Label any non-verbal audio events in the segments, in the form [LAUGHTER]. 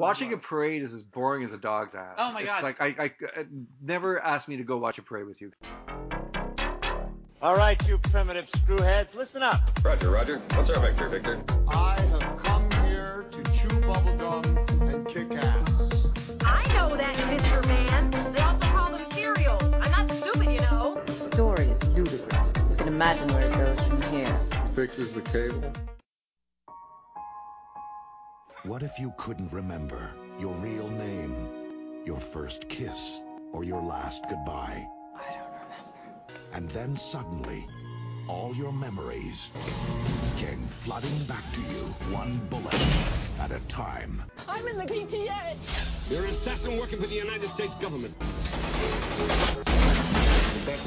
Watching a parade is as boring as a dog's ass. Oh my it's God. Like I, I, I never asked me to go watch a parade with you. All right, you primitive screwheads, listen up. Roger, Roger. What's our vector, Victor? I have come here to chew bubblegum and kick ass. I know that, Mr. Man. They also call them cereals. I'm not stupid, you know. The story is ludicrous. You can imagine where it goes from here. Fixes the cable. What if you couldn't remember your real name, your first kiss, or your last goodbye? I don't remember. And then suddenly, all your memories came flooding back to you, one bullet at a time. I'm in the PTH. You're an assassin working for the United States government.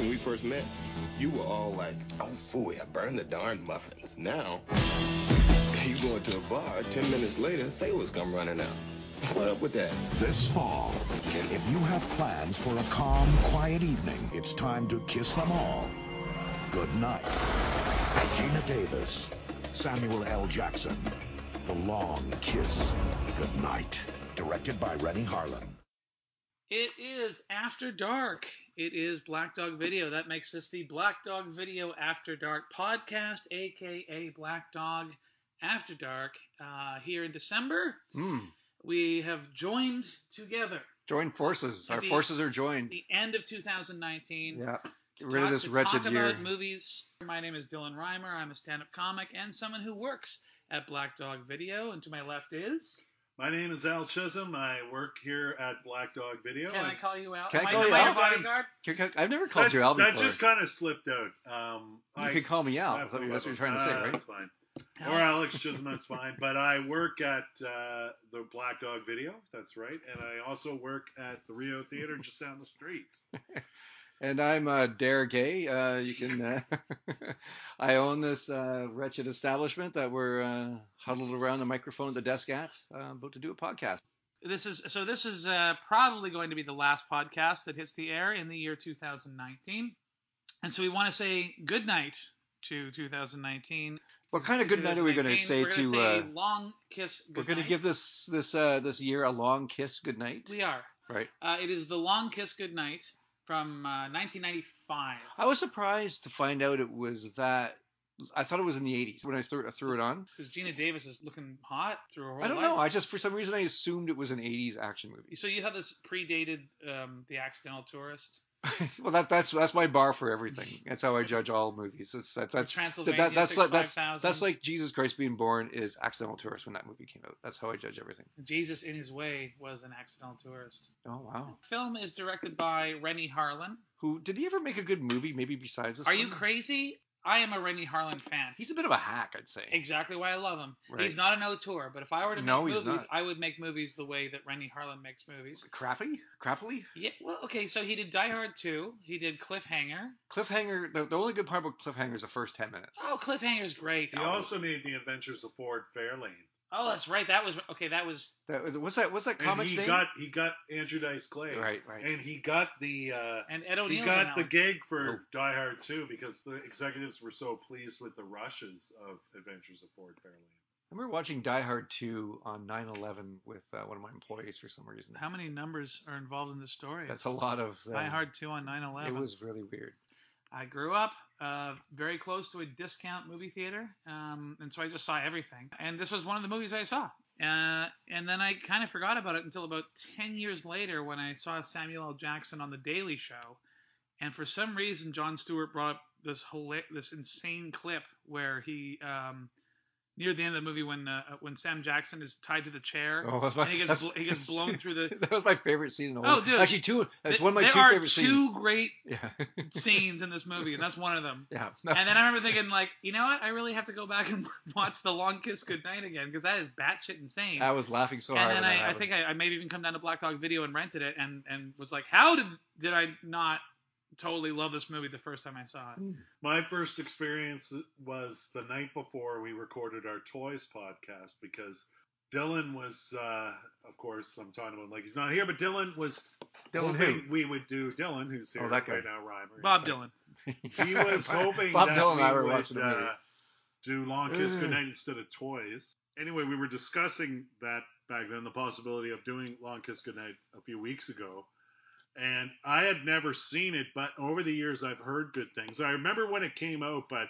When we first met, you were all like, oh, fooey, I burned the darn muffins. Now, [LAUGHS] you go into a bar, 10 minutes later, sailors come running out. What up with that? This fall, if you have plans for a calm, quiet evening, it's time to kiss them all. Good night. Geena Davis, Samuel L. Jackson, The Long Kiss. Good night. Directed by Renny Harlin. It is After Dark. It is Black Dog Video. That makes this the Black Dog Video After Dark podcast, aka Black Dog After Dark. Uh, here in December, Hmm. we have joined together Join forces. Our The- forces are joined. the end of 2019. Yeah. to Get rid of talk- this to wretched talk year. about movies. My name is Dylan Rhymer. I'm a stand-up comic and someone who works at Black Dog Video. And to my left is. My name is Al Chisholm. I work here at Black Dog Video. Can I call you out? Can I call am you I out? bodyguard? Can- can- I've never called that, you Al that just kind of slipped out. Um, you I, could call me Al. I- That's what you're that's what you're trying to say, uh, right? That's fine. Or Alex Chisholm, that's [LAUGHS] fine. But I work at uh, the Black Dog Video. That's right. And I also work at the Rio Theater just down the street. [LAUGHS] And I'm uh, Dare Gay. Uh, you can. Uh, [LAUGHS] I own this uh, wretched establishment that we're uh, huddled around the microphone at the desk at, uh, about to do a podcast. This is so. This is uh, probably going to be the last podcast that hits the air in the year 2019, and so we want to say good night to 2019. What kind of good night are we going to 2019. say gonna say Uh, long kiss. we're going to give this this uh, this year a long kiss good night, We are. right? Uh, it is the long kiss goodnight from uh, 1995. I was surprised to find out it was that. I thought it was in the 80s when I threw, threw it on. Because Geena Davis is looking hot through her whole I don't life. know. I just for some reason I assumed it was an 80s action movie. So you have this predated um, the accidental tourist. [LAUGHS] well, that that's that's my bar for everything. That's how I judge all movies. It's that that's Transylvania that, that's like that's that's like Jesus Christ being born is accidental tourist when that movie came out. That's how I judge everything. Jesus in his way was an accidental tourist. Oh wow. Film is directed by Renny Harlin. Who did he ever make a good movie? Maybe besides this. Are you crazy? I am a Renny Harlin fan. He's a bit of a hack, I'd say. Exactly why I love him. Right. He's not an auteur, but if I were to No, make he's movies, not. I would make movies the way that Renny Harlin makes movies. Crappy, crappily. Yeah, well, okay, so he did Die Hard 2, he did Cliffhanger. Cliffhanger. The, the only good part about Cliffhanger is the first ten minutes. Oh, Cliffhanger's great. He also made The Adventures of Ford Fairlane. Oh, that's right. That was okay. That was That was what's that? What's that And comic's he name? got he got Andrew Dice Clay. Right, right. And he got the uh, and Ed he O'Neill's got the one. gig for Oh. Die Hard too because the executives were so pleased with the rushes of Adventures of Ford Fairlane. I remember watching Die Hard 2 on 9/11 with uh, one of my employees for some reason. How many numbers are involved in this story? That's a lot of. Uh, Die Hard 2 on 9/11. It was really weird. I grew up uh, very close to a discount movie theater, um, and so I just saw everything. And this was one of the movies I saw. Uh, and then I kind of forgot about it until about 10 years later when I saw Samuel L. Jackson on The Daily Show. And for some reason, Jon Stewart brought up this whole this insane clip where he um, near the end of the movie when uh, when Sam Jackson is tied to the chair Oh, that's my, and he gets he gets [LAUGHS] blown through the. that was my favorite scene in the Oh, whole. dude. Actually, two. That's Th- one of my two favorite. there are two great Yeah. [LAUGHS] scenes in this movie, and that's one of them. [LAUGHS] yeah. And then I remember thinking, like, you know what? I really have to go back and watch The Long Kiss Goodnight again because that is batshit insane. I was laughing so hard. and then I, I think I, I maybe even come down to Black Dog Video and rented it, and and was like, how did did I not totally love this movie the first time I saw it? My first experience was the night before we recorded our Toys podcast because Dylan was, uh, of course, I'm talking about like he's not here, but Dylan was Dylan hoping who? we would do Dylan, who's here Oh, that guy. right now, Rhymer. Bob Dylan. [LAUGHS] He was hoping Bob that Dylan and I we were would watching the movie. uh, do Long Kiss Goodnight instead of Toys. Anyway, we were discussing that back then the possibility of doing Long Kiss Goodnight a few weeks ago, and I had never seen it, but over the years I've heard good things. I remember when it came out, but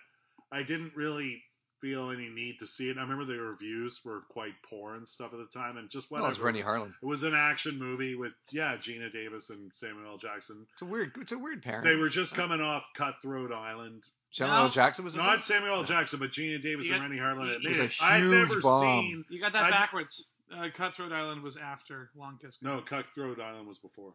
I didn't really feel any need to see it. I remember the reviews were quite poor and stuff at the time, and just Well, whatever. was Renny Harlin. It was an action movie with yeah Geena Davis and Samuel L. Jackson. It's a weird. It's a weird pairing. They were just coming off Cutthroat Island. Samuel L. Jackson was not? Samuel L. Jackson, but Geena Davis You and got- Renny Harlin. you- had It it. was a I'd huge never bomb. seen. You got that I'd- backwards. Uh, Cutthroat Island was after Long Kiss. No, Cutthroat Island was before.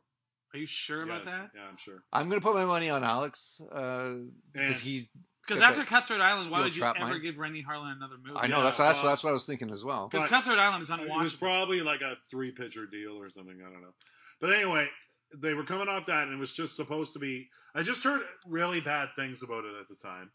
Are you sure about that? Yeah, I'm sure. I'm gonna put my money on Alex because And- he's. Because after that Cutthroat Island, why would you ever mind. give Renny Harlin another movie? I know Yeah, that's that's well- that's what I was thinking as well. Because But- Cutthroat Island is It was probably like a three pitcher deal or something. I don't know. But anyway, they were coming off that, and it was just supposed to be. I just heard really bad things about it at the time,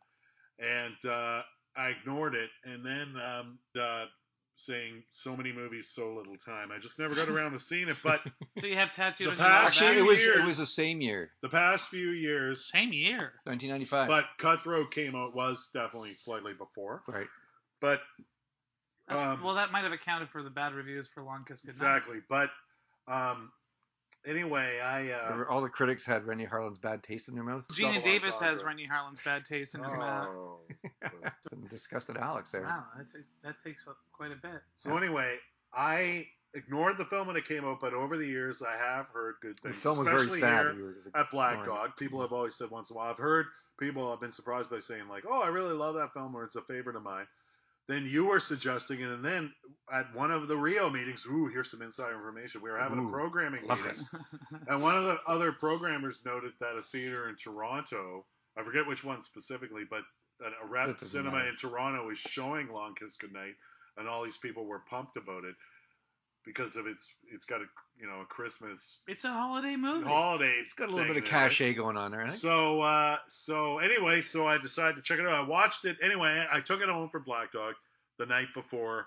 and uh, I ignored it. And then um, uh, saying so many movies, so little time. I just never got around to seeing it. But [LAUGHS] so you have tattooed The on your past back? Actually, it was it was the same year, the past few years, same year. 1995. but Cutthroat came out was definitely slightly before. right. But Um, well, that might have accounted for the bad reviews for Long Kiss Goodnight. exactly. But um, anyway, I uh, All the critics had Renny Harlin's bad taste in their mouth. Geena Davis entendre. has Renny Harlin's bad taste in his mouth. oh. [LAUGHS] Some disgusted Alex there. Wow, that takes, that takes up quite a bit. So anyway, I ignored the film when it came out, but over the years I have heard good things. The things. film was very especially sad. here You were just at Black ignoring Dog. People have always said once in a while. I've heard people have been surprised by saying like, "Oh, I really love that film," or "It's a favorite of mine." Then you were suggesting it, and then at one of the Rio meetings, ooh, here's some inside information. We were having Ooh, a programming meeting, [LAUGHS] and one of the other programmers noted that a theater in Toronto, I forget which one specifically, but a rep cinema matter. in Toronto is showing Long Kiss Goodnight, and all these people were pumped about it because of its it's got a you know a Christmas It's a holiday movie. holiday. It's got a little thing bit of there, right? cachet going on there. I think. So uh, so anyway, so I decided to check it out. I watched it anyway. I took it home for Black Dog the night before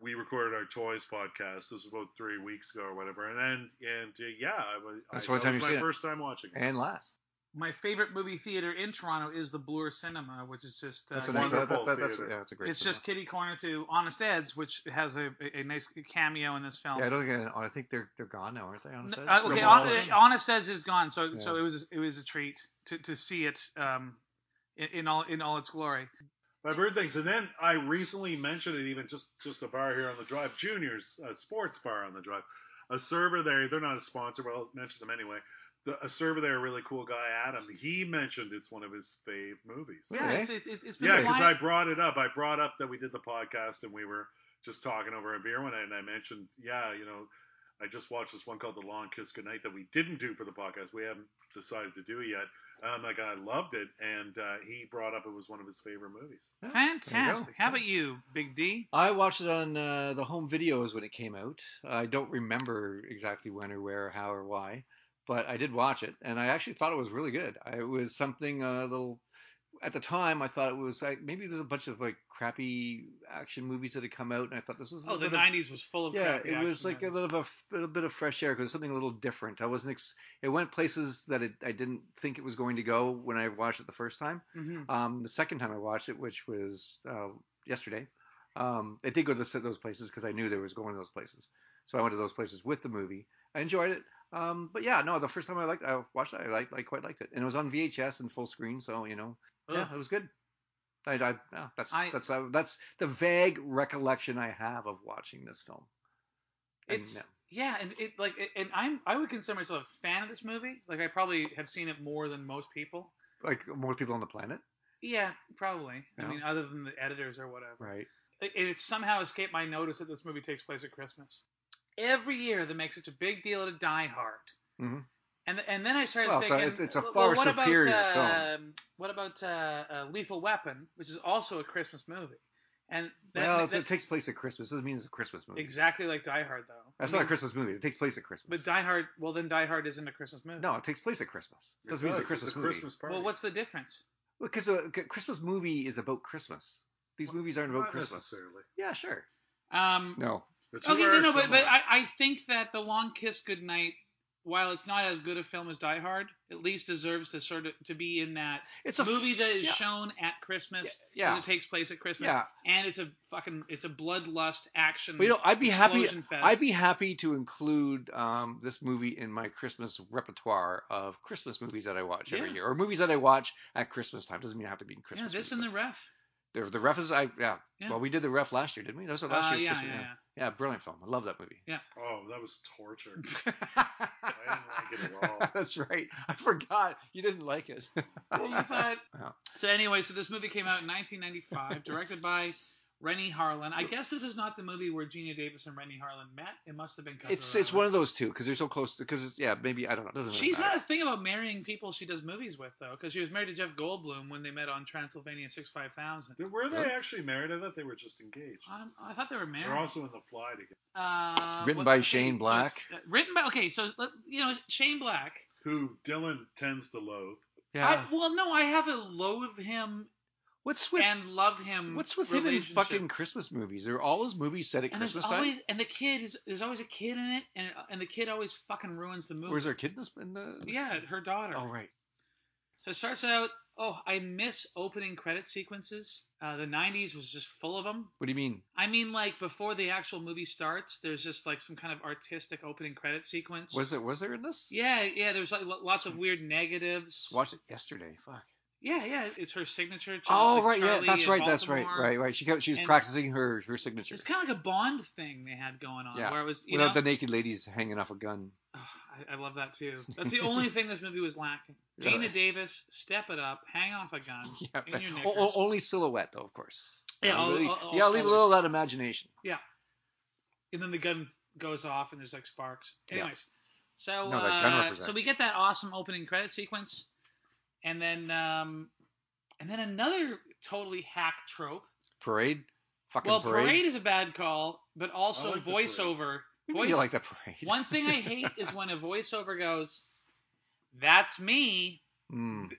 we recorded our Toys podcast. This was about three weeks ago or whatever. And then and uh, yeah, I was. That's I, one that time was you've my seen it. first time watching it. and last. My favorite movie theater in Toronto is the Bloor Cinema, which is just uh, That's a a nice. wonderful That, that, that's theater. yeah, it's a great. it's cinema. just kitty corner to Honest Ed's, which has a, a, a nice cameo in this film. Yeah, I don't think. I, I think they're they're gone now, aren't they? On the N- uh, okay, Honest. uh, Honest Ed's is gone, so so it was it was a treat to, to see it um, in, in all in all its glory. I've heard things, and then I recently mentioned it even just just a bar here on the drive, Junior's a sports bar on the drive. A server there, they're not a sponsor, but I'll mention them anyway. The, a server there, a really cool guy, Adam. He mentioned it's one of his fave movies. Yeah, Okay. it's, it's, it's- it's been Yeah, because I brought it up. I brought up that we did the podcast and we were just talking over a beer one night, and I mentioned, yeah, you know, I just watched this one called The Long Kiss Goodnight that we didn't do for the podcast. We haven't decided to do it yet. Um, like I loved it, and uh, he brought up it was one of his favorite movies. Yeah, there you go. fantastic. How about you, Big D? I watched it on uh, the home videos when it came out. I don't remember exactly when or where, or how or why, but I did watch it, and I actually thought it was really good. I, it was something a little. At the time, I thought it was like maybe there's a bunch of like crappy action movies that had come out, and I thought this was a Oh, the bit of- '90s was full of yeah, it was like a movies. little, of a, little bit of fresh air because something a little different. I wasn't. Ex- it went places that it, I didn't think it was going to go when I watched it the first time. Mhm. Um, the second time I watched it, which was uh, yesterday, um, it did go to those places because I knew there was going to those places. So I went to those places with the movie. I enjoyed it. Um, but yeah, no, the first time I liked, I watched it, I liked, I quite liked it, and it was on VHS and full screen, so you know, yeah, it was good. I, I yeah, that's I- that's uh, that's the vague recollection I have of watching this film. And, It's yeah. yeah, and it like and I'm I would consider myself a fan of this movie. Like I probably have seen it more than most people. like more people on the planet, Yeah, probably. I mean, other than the editors or whatever. right? It, it somehow escaped my notice that this movie takes place at Christmas. Every year that makes such a big deal out of Die Hard. Mhm. And and then I started Well, it's a- thinking, it's- it's a well, far what superior about, film. um, What about uh, uh, Lethal Weapon, which is also a Christmas movie? And that, well, it's, that- it takes place at Christmas. Doesn't mean it's a Christmas movie. exactly like Die Hard, though. That's I not a Christmas movie. It takes place at Christmas. But Die Hard, well, then Die Hard isn't a Christmas movie. no, it takes place at Christmas. Doesn't mean it's a Christmas it's a movie. Christmas party. Well, what's the difference? Because a c- Christmas movie is about Christmas. These movies aren't about Not Christmas. necessarily. Yeah, sure. Um, No. Okay, no, no, but, but I, I think that the Long Kiss Goodnight while it's not as good a film as Die Hard, at least deserves to sort of to be in that It's a movie that is yeah. shown at Christmas Yeah. because it takes place at Christmas. Yeah. And it's a fucking it's a bloodlust action. You know, I'd be happy. explosion Fest. I'd be happy to include um, this movie in my Christmas repertoire of Christmas movies that I watch every Yeah. year, or movies that I watch at Christmas time. Doesn't mean it have to be in yeah, Christmas. this movies, in the ref. But the, the ref is I yeah. Yeah. Well, we did the ref last year, didn't we? That was last Uh, year's yeah, Christmas. yeah, Yeah, yeah. Yeah, brilliant film. I love that movie. Yeah. Oh, that was torture. [LAUGHS] I didn't like it at all. [LAUGHS] That's right. I forgot you didn't like it. Well, you thought- [LAUGHS] Yeah. So anyway, so this movie came out in 1995, directed by Renny Harlin. I guess this is not the movie where Geena Davis and Renny Harlin met. It must have been. Cover It's it's one of those two because they're so close. Because yeah, maybe I don't know. It doesn't really She's matter. had a thing about marrying people she does movies with, though, because she was married to Jeff Goldblum when they met on Transylvania Six Five Thousand. Were they Really? actually married? I thought they were just engaged. Um, I thought they were married. They're also in The Fly together. Uh, Written what- by Shane Black. it's, uh, written by okay, so let, you know Shane Black. Who Dylan tends to loathe. Yeah. I, well, no, I have a loathe him what's with and love him. what's with him in fucking Christmas movies? Are all his movies set at And Christmas time? always and the kid is there's always a kid in it, and and the kid always fucking ruins the movie. There a kid in this? In the... Yeah, her daughter. Oh right. So it starts out. Oh, I miss opening credit sequences. Uh, the '90s was just full of them. What do you mean? I mean, like before the actual movie starts, there's just like some kind of artistic opening credit sequence. Was it? was there in this? Yeah, yeah. There's like lo- lots of weird negatives. Watched it yesterday. Fuck. Yeah, yeah. It's her signature. Oh like right, yeah, that's right, that's right, right, right. She kept, she was And- practicing her her signature. It's kind of like a Bond thing they had going on, Yeah. where it was you Without know. the naked ladies hanging off a gun. Oh, I, I love that too. That's the only [LAUGHS] thing this movie was lacking. Yeah. Geena Davis, step it up, hang off a gun [LAUGHS] Yeah, in your o- only silhouette though, of course. Yeah, You all- really- all- all leave a little of that imagination. Yeah, and then the gun goes off and there's like sparks. Yeah. Anyways, so No, uh, so we get that awesome opening credit sequence, and then um, and then another totally hack trope. Parade, fucking well, parade. parade. is a bad call, but also like the parade. voiceover. You like that parade? One thing I hate is when a voiceover goes, "That's me." Mm.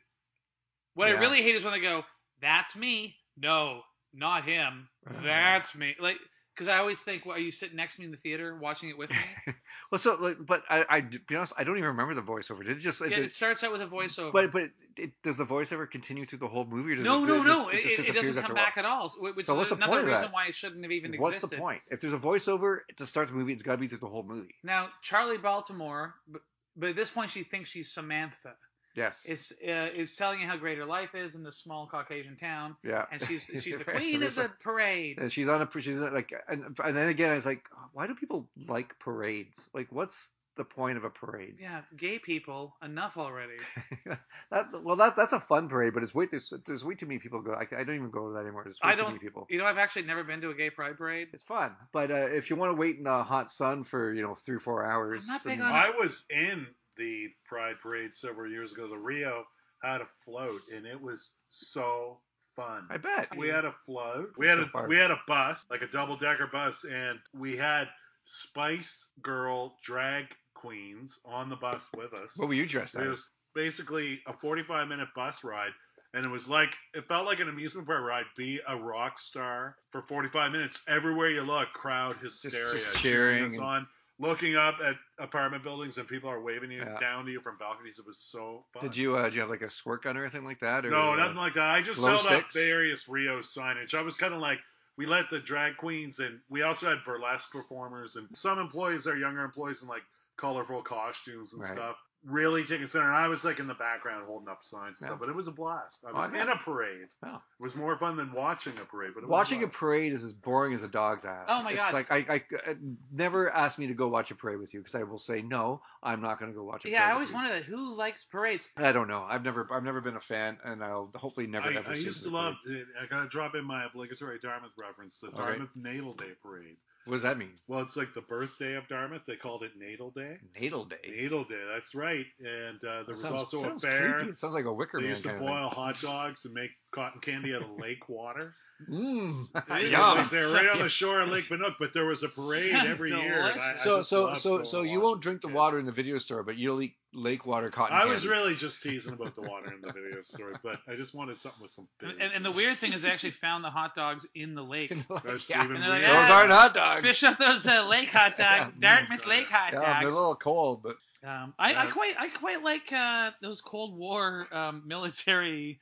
What I really hate is when they go, "That's me." No, not him. Uh-huh. That's me. Like, because I always think, well, are you sitting next to me in the theater watching it with me? [LAUGHS] Well, so like, but I, I, to be honest, I don't even remember the voiceover. Did it just? yeah, did- it starts out with a voiceover. but but it, does the voiceover continue through the whole movie? Or does no, it, no, it no. just, It, it, it doesn't come back at all. Which So is what's the another point reason why it shouldn't have even What's existed. the point? If there's a voiceover to start the movie, it's got to be through the whole movie. Now, Charlie Baltimore, but, but at this point she thinks she's Samantha. Yes. It's uh, is telling you how great her life is in this small Caucasian town, yeah. and she's [LAUGHS] she's the queen of the parade. And she's on a she's like and, and then again I was like why do people like parades like what's the point of a parade Yeah, gay people, enough already. [LAUGHS] that well that that's a fun parade but it's way there's, there's way too many people go I, I don't even go to that anymore there's way I too don't- many people You know, I've actually never been to a gay pride parade. it's fun but uh, if you want to wait in the hot sun for you know three or four hours I'm not big and- on- I was in the Pride Parade several years ago. The Rio had a float, and it was so fun. I bet We had a float. We had So a far. we had a bus, like a double decker bus, and we had Spice Girl drag queens on the bus with us. what were you dressed It as was basically a 45 minute bus ride. And it was like, it felt like an amusement park ride. Be a rock star for 45 minutes. Everywhere you look, crowd hysteria. just cheering cheering us and- on. Looking up at apartment buildings and people are waving you Yeah. down to you from balconies. It was so fun. did you uh, did you have like a squirt gun or anything like that or No, uh, nothing like that. I just held up various Rio signage. I was kind of like, we let the drag queens and we also had burlesque performers and some employees are younger employees and like colorful costumes and Right. stuff. Really taking center. And I was like in the background holding up signs and Yeah. stuff, but it was a blast. I Oh, I was in a parade. Oh. It was more fun than watching a parade, but it was Watching a blast. parade is as boring as a dog's ass. Oh my it's God. Like I, I, I never ask me to go watch a parade with you because I will say no. I'm not going to go watch a parade. Yeah, parade. I always with you. wondered that. Who likes parades? I don't know. I've never, I've never been a fan, and I'll hopefully never I, ever. I see used to love. parade. I gotta drop in my obligatory Dartmouth reference, the Okay. Dartmouth Natal Day Parade. What does that mean? Well, it's like the birthday of Dartmouth. They called it Natal Day. Natal Day. Natal Day, that's right. And uh, there That was sounds- also a sounds fair. creepy. It sounds like a Wicker They used to boil hot dogs and make cotton candy out of lake water. [LAUGHS] thing. They- Mmm. They're right on the shore of Lake Banook, but there was a parade Sounds every year. I, I So, just so, so, so you won't drink the water in the video store, but you'll eat lake water cotton I candy. was really just [LAUGHS] teasing about the water in the video store, but I just wanted something with some fizz. And, and the weird thing is, they actually found the hot dogs in the lake. That's yeah. even And they're like, weirder. Those "Ah, aren't hot dogs. Fish up those uh, lake hot [LAUGHS] dogs, Yeah. Dartmouth lake hot Yeah, they're a little cold, but Um, I, I quite I quite like uh, those Cold War um, military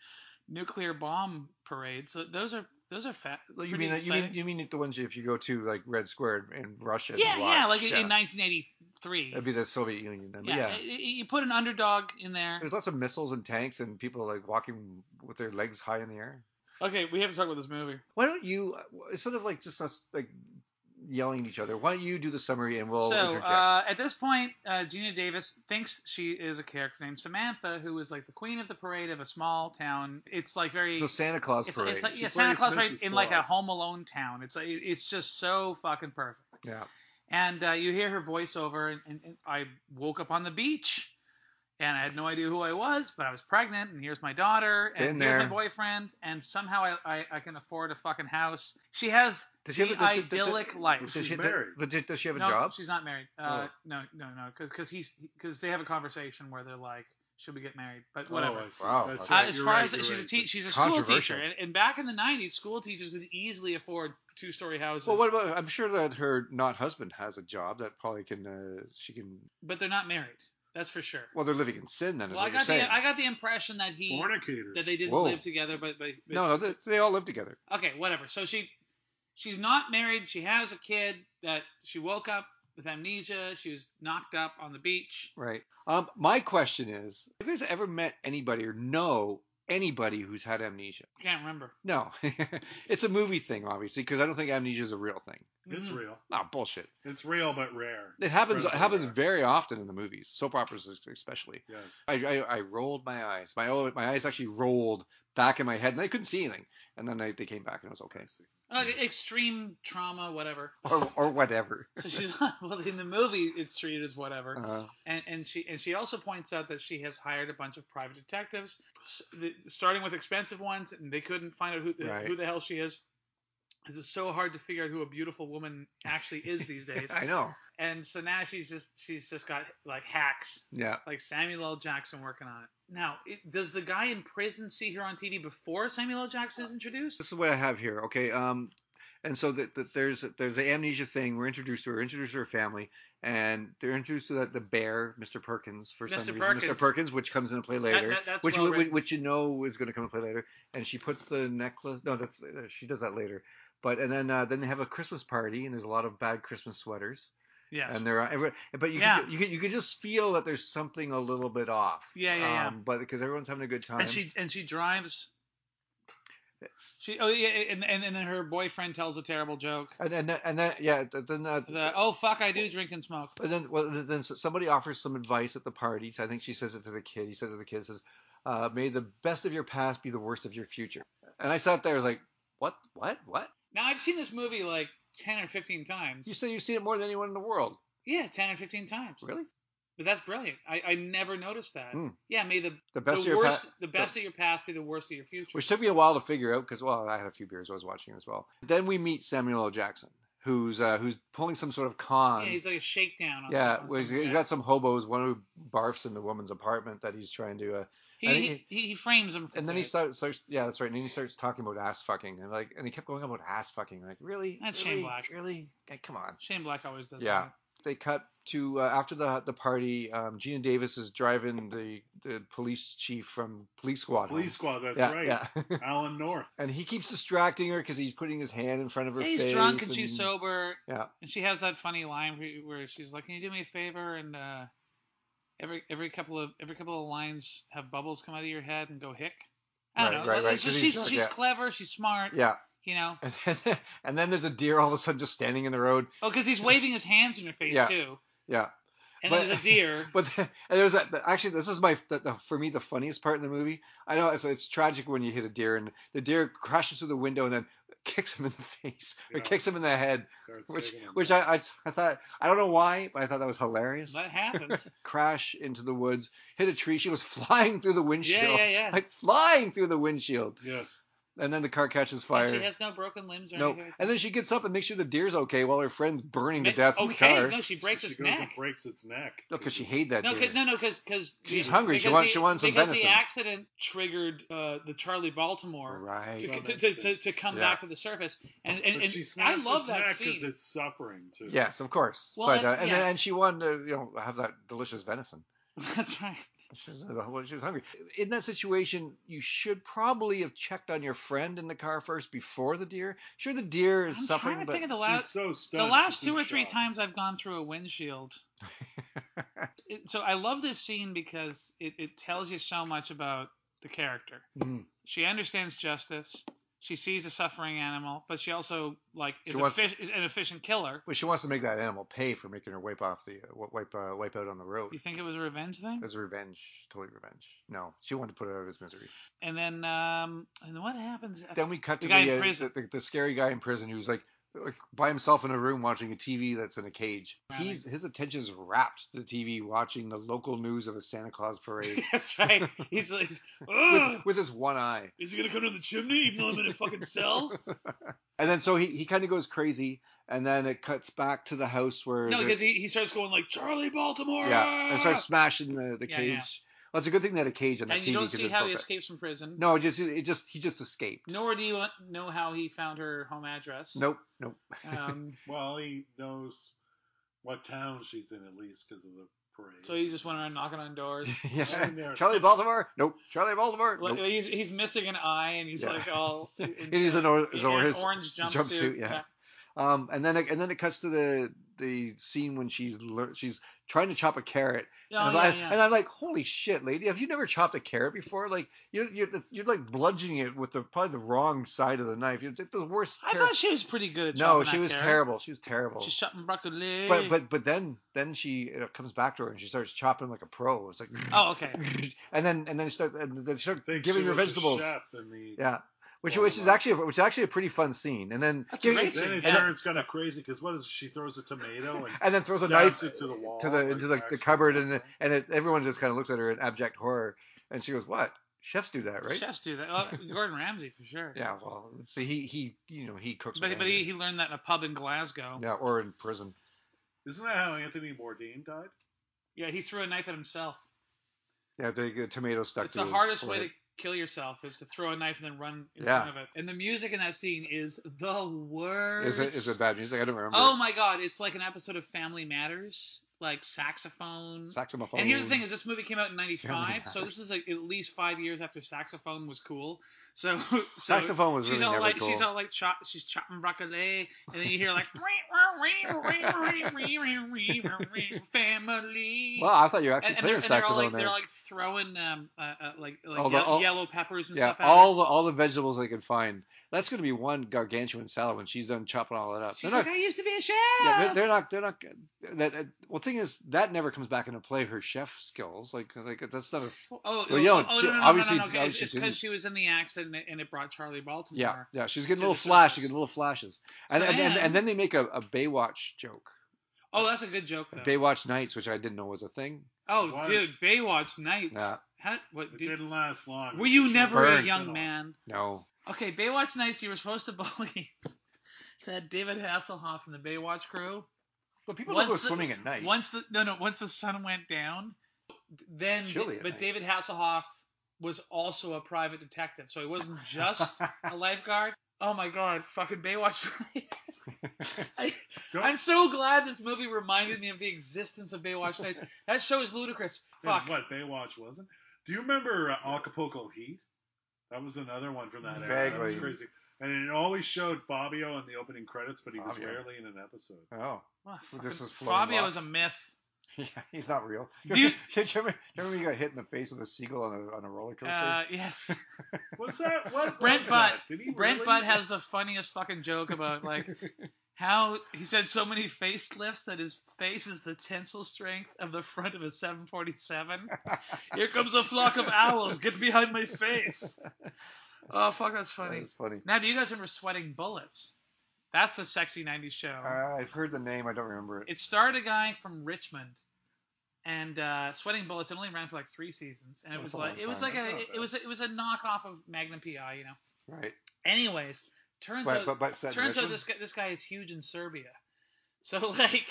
nuclear bomb parades. So those are those are fat. Like, you pretty mean you mean you mean the ones if you go to like Red Square in Russia? yeah, watch, yeah, like in 1983. That'd be the Soviet Union then. Yeah, yeah. y- y- you put an underdog in there. There's lots of missiles and tanks and people like walking with their legs high in the air. Okay, we have to talk about this movie. Why don't you uh, instead of like just us like yelling at each other? Why don't you do the summary and we'll so interject? uh, at this point, uh, Geena Davis thinks she is a character named Samantha, who is like the queen of the parade of a small town. It's like very so Santa Claus it's, parade. it's like She yeah, Santa Claus parade in like a Home Alone town. It's like it's just so fucking perfect. yeah. And uh, you hear her voiceover, and, and, and I woke up on the beach, and I had no idea who I was, but I was pregnant, and here's my daughter, and Been here's my boyfriend, and somehow I, I, I can afford a fucking house. She has Does she the have a, did- did- idyllic did- life. Does She's she, married. But did, does she have a no, job? she's not married. Uh, Oh. No, no, no, because he's because they have a conversation where they're like, should we get married? But Oh, whatever. I see. Wow, That's okay. Uh, right. as You're far right, as you're she's a right. te- she's a school Controversial. teacher, and, and back in the '90s, school teachers could easily afford two-story houses. Well, what about? I'm sure that her not husband has a job that probably can. Uh, she can. but they're not married. That's for sure. Well, they're living in sin. Then is Well, I what you're got saying. the I got the impression that he Fornicators. that they didn't Whoa. live together, but but, but no, no, they, they all live together. okay, whatever. So she she's not married. She has a kid that she woke up with amnesia. She was knocked up on the beach. Right. Um, my question is, have you guys ever met anybody or know anybody who's had amnesia? Can't remember. No, [LAUGHS] it's a movie thing, obviously, because I don't think amnesia is a real thing. It's Mhm. real. No, bullshit. It's real, but rare. It happens. It happens rare. very often in the movies, soap operas especially. Yes. I, I, I rolled my eyes. My oh, my eyes actually rolled back in my head, and I couldn't see anything. And then they, they came back, and it was okay, Uh, extreme trauma, whatever. [LAUGHS] or or whatever. [LAUGHS] So she's well in the movie it's treated as whatever. Uh, and and she and she also points out that she has hired a bunch of private detectives, starting with expensive ones, and they couldn't find out who the, Right. who the hell she is. 'Cause It's so hard to figure out who a beautiful woman actually is these [LAUGHS] days. I know. And so now she's just she's just got like hacks, Yeah. like Samuel L. Jackson working on it. Now, it, does the guy in prison see her on TV before Samuel L. Jackson is introduced? This is what I have here. Okay. Um, and so that the, there's there's the amnesia thing. We're introduced to her, introduced to her family, and they're introduced to the, the bear, Mr. Perkins, for some reason. Perkins. Mr. Perkins, which comes into play later, that- that's which well which, which you know is going to come into play later. And she puts the necklace. No, that's she does that later. But and then uh, then they have a Christmas party, and there's a lot of bad Christmas sweaters, Yes. and they're but you Yeah. can, you can you can just feel that there's something a little bit off. Yeah, yeah, yeah. Um, but because everyone's having a good time. and she and she drives. She oh yeah, and and, and then her boyfriend tells a terrible joke. and and then, and yeah, then uh, The oh fuck I do drink and smoke. And then, well, then somebody offers some advice at the party. I think she says it to the kid. He says to the kid, says, uh, "May the best of your past be the worst of your future." And I sat there, I was like, "What? What? What?" Now I've seen this movie like ten or fifteen times. You say you've seen it more than anyone in the world. Yeah, ten or fifteen times. Really? But that's brilliant. I, I never noticed that. Hmm. Yeah, may the The best of your worst pa- the best of your past be the worst of your future. Which took me a while to figure out because, well, I had a few beers I was watching as well. Then we meet Samuel L. Jackson, who's uh, who's pulling some sort of con. yeah, he's like a shakedown. On Yeah, some, well, he's, he's got some hobos, one who barfs in the woman's apartment that he's trying to. Uh, He, he, he, he frames him. For and then he starts, starts, yeah, that's right. And then he starts talking about ass fucking, and like, and he kept going about ass fucking. Like, really? That's really? Shane Black. Really? Hey, come on. Shane Black always does. Yeah. that. They cut to uh, after the the party. Um, Geena Davis is driving the the police chief from police squad. home. Police squad. That's yeah, right. Yeah. [LAUGHS] Alan North. and he keeps distracting her because he's putting his hand in front of her He's face. drunk and she's sober. Yeah. And she has that funny line where- where she's like, "Can you do me a favor?" And uh, every every couple of every couple of lines have bubbles come out of your head and go hick. I don't Right, know. right, right, just- she's she's yeah. clever. She's smart. Yeah. You know. [LAUGHS] And then, and then there's a deer all of a sudden just standing in the road. Oh, because he's waving his hands in your face Yeah. too. Yeah. And But- there's a deer. [LAUGHS] But there's that. Actually, this is my the, the, for me the funniest part in the movie. I know it's it's tragic when you hit a deer and the deer crashes through the window and then kicks him in the [LAUGHS] face or Yeah. kicks him in the head, Starts which which. I, I I thought I don't know why, but I thought that was hilarious. that happens. [LAUGHS] Crash into the woods, hit a tree. She was flying through the windshield. Yeah, yeah, yeah. Like flying through the windshield. Yes. And then the car catches fire. And. She has no broken limbs or no, anything. and then she gets up and makes sure the deer's okay while her friend's burning to death in the okay, car. no, she breaks she its goes neck. and breaks its neck. No, because she hated that No, deer. 'cause- no, no, because She's hungry. She wants- she wants some because venison. the accident triggered uh, the Charlie Baltimore Right. to, to, to, to, come Yeah. back to the surface, and and, and she I love that neck scene. because it's suffering too. Yes, of course. Well, but and- uh, and yeah. then and she wanted to you know have that delicious venison. [LAUGHS] That's right. She was, well, she was hungry. In that situation, you should probably have checked on your friend in the car first before the deer. Sure, the deer is I'm suffering, trying to but think of the She's last so the last two in or three times I've gone through a windshield. [LAUGHS] It, so I love this scene because it, it tells you so much about the character. Mhm. She understands justice. She sees a suffering animal, but she also like is, wants- fish, is an efficient killer. well, she wants to make that animal pay for making her wipe off the uh, wipe uh, wipe out on the road. You think it was a revenge thing? As revenge, totally revenge. No, she wanted to put it out of his misery. And then um, and then what happens? Then we cut The to guy the, in uh, the, the the scary guy in prison who's like like by himself in a room watching a TV that's in a cage. He's his attention's wrapped to the TV watching the local news of a Santa Claus parade [LAUGHS] That's right. [LAUGHS] He's like, with, with his one eye. is he gonna come to the chimney even though I'm in a fucking cell? [LAUGHS] And then so he, he kind of goes crazy, and then it cuts back to the house where No, because he, he starts going like Charlie Baltimore. yeah, and starts smashing the, the Yeah, cage. yeah. Well, it's a good thing they had a cage on that And TV you don't 'cause see how broke he escapes from prison. No, it just it just he just escaped. Nor do you know how he found her home address. Nope, nope. Um, [LAUGHS] Well, he knows what town she's in at least because of the parade. so he just went around knocking on doors. [LAUGHS] yeah. Charlie Baltimore? Nope. Charlie Baltimore? Like, Nope. he's he's missing an eye and he's Yeah. like all. in- [LAUGHS] It is an or- in is or- an his orange jumpsuit. jumpsuit, yeah. Um, and then it, and then it cuts to the the scene when she's lear- she's trying to chop a carrot, Oh, and, yeah, I, yeah. and I'm like, holy shit, lady, have you never chopped a carrot before? Like you're you're, you're like bludgeoning it with the probably the wrong side of the knife. It's the worst. I carrot- thought she was pretty good at no, chopping she that was carrot. terrible. She was terrible. She's chopping broccoli. but but but then then she it comes back to her and she starts chopping like a pro. It's like oh, okay. [LAUGHS] and then and then start and then start Thinks giving her vegetables. chef in the- Yeah. Which, which is actually a- which is actually a pretty fun scene, and then That's a give- great Then scene. it Yeah. turns kind of crazy because what is it? She throws a tomato and, [LAUGHS] and then throws a knife it to the wall, to the like into the, the cupboard, and and it, everyone just kind of looks at her in abject horror, and she goes, "What? Chefs do that, right?" Chefs do that. Well, [LAUGHS] Gordon Ramsay for sure. Yeah. Well, see, he he you know he cooks. But, but he, he learned that in a pub in Glasgow. yeah, or in prison. Isn't that how Anthony Bourdain died? Yeah, he threw a knife at himself. Yeah, the, the tomato stuck. It's to the his hardest way to forehead. Kill yourself is to throw a knife and then run in Yeah. front of it. And the music in that scene is the worst. Is it is it bad music? I don't remember. Oh my god, it's like an episode of Family Matters, like saxophone. Saxophone. And here's the thing: is this movie came out in '95, so this is like at least five years after saxophone was cool. So, so Saxophone was she's really all like cool. she's all like chop, she's chopping broccoli, and then you hear like family. Well, I thought you were actually and, playing they're, and they're all like there. they're like throwing um uh, uh, like like All the- all- yellow peppers and yeah, stuff. at all the all the vegetables they can find. That's going to be one gargantuan salad when she's done chopping all that up. She's They're like, not- I used to be a chef. Yeah, they're, they're not. They're not. That uh, well, thing is that never comes back into play. Her chef skills, like, like that's not a. Oh, Well, you know, oh, oh, she- no, no, no, obviously- no, no, no, obviously It's she's because she was in the accident and it brought Charlie Baltimore. Yeah, yeah. She's getting to little the flash. surface. She's getting little flashes, and So, and, and, yeah. and then they make a, a Baywatch joke. Oh, that's a good joke though. Baywatch Nights, which I didn't know was a thing. oh, was. dude, Baywatch Nights. Yeah. How, what, It did, didn't last long. were you It never a young man? No. Okay, Baywatch Nights. You were supposed to [LAUGHS] bully that David Hasselhoff from the Baywatch crew. But people Once don't go the- swimming at night. Once the no no once the sun went down, then but night. David Hasselhoff was also a private detective, so he wasn't just [LAUGHS] a lifeguard. Oh my god, fucking Baywatch. [LAUGHS] I, I'm so glad this movie reminded me of the existence of Baywatch Nights. That show is ludicrous. And Fuck. What Baywatch wasn't? Do you remember uh, Acapulco Heat? That was another one from that era. That was crazy. And it always showed Fabio in the opening credits, but he was Fabio. rarely in an episode. Oh, Well, this fucking was floating Fabio is a myth. [LAUGHS] yeah, he's not real. Do you- [LAUGHS] do you remember, do you remember you got hit in the face with a seagull on a on a roller coaster? Uh, yes. What's that? What Brent Butt. that? Did he Brent really? Butt has the funniest fucking joke about like [LAUGHS] how he said so many facelifts that his face is the tensile strength of the front of a 747. [LAUGHS] Here comes a flock of owls. Get behind my face. [LAUGHS] Oh fuck, that's funny. That's funny. Now, do you guys remember Sweating Bullets? That's the sexy 90s show. Uh, I've heard the name. I don't remember it. It starred a guy from Richmond, and uh, Sweating Bullets. It only ran for like three seasons, and it That's was like it was like a it was a, it was a knockoff of Magnum PI, you know. Right. Anyways, turns But- out but- but turns out this guy this guy is huge in Serbia. So [LAUGHS] like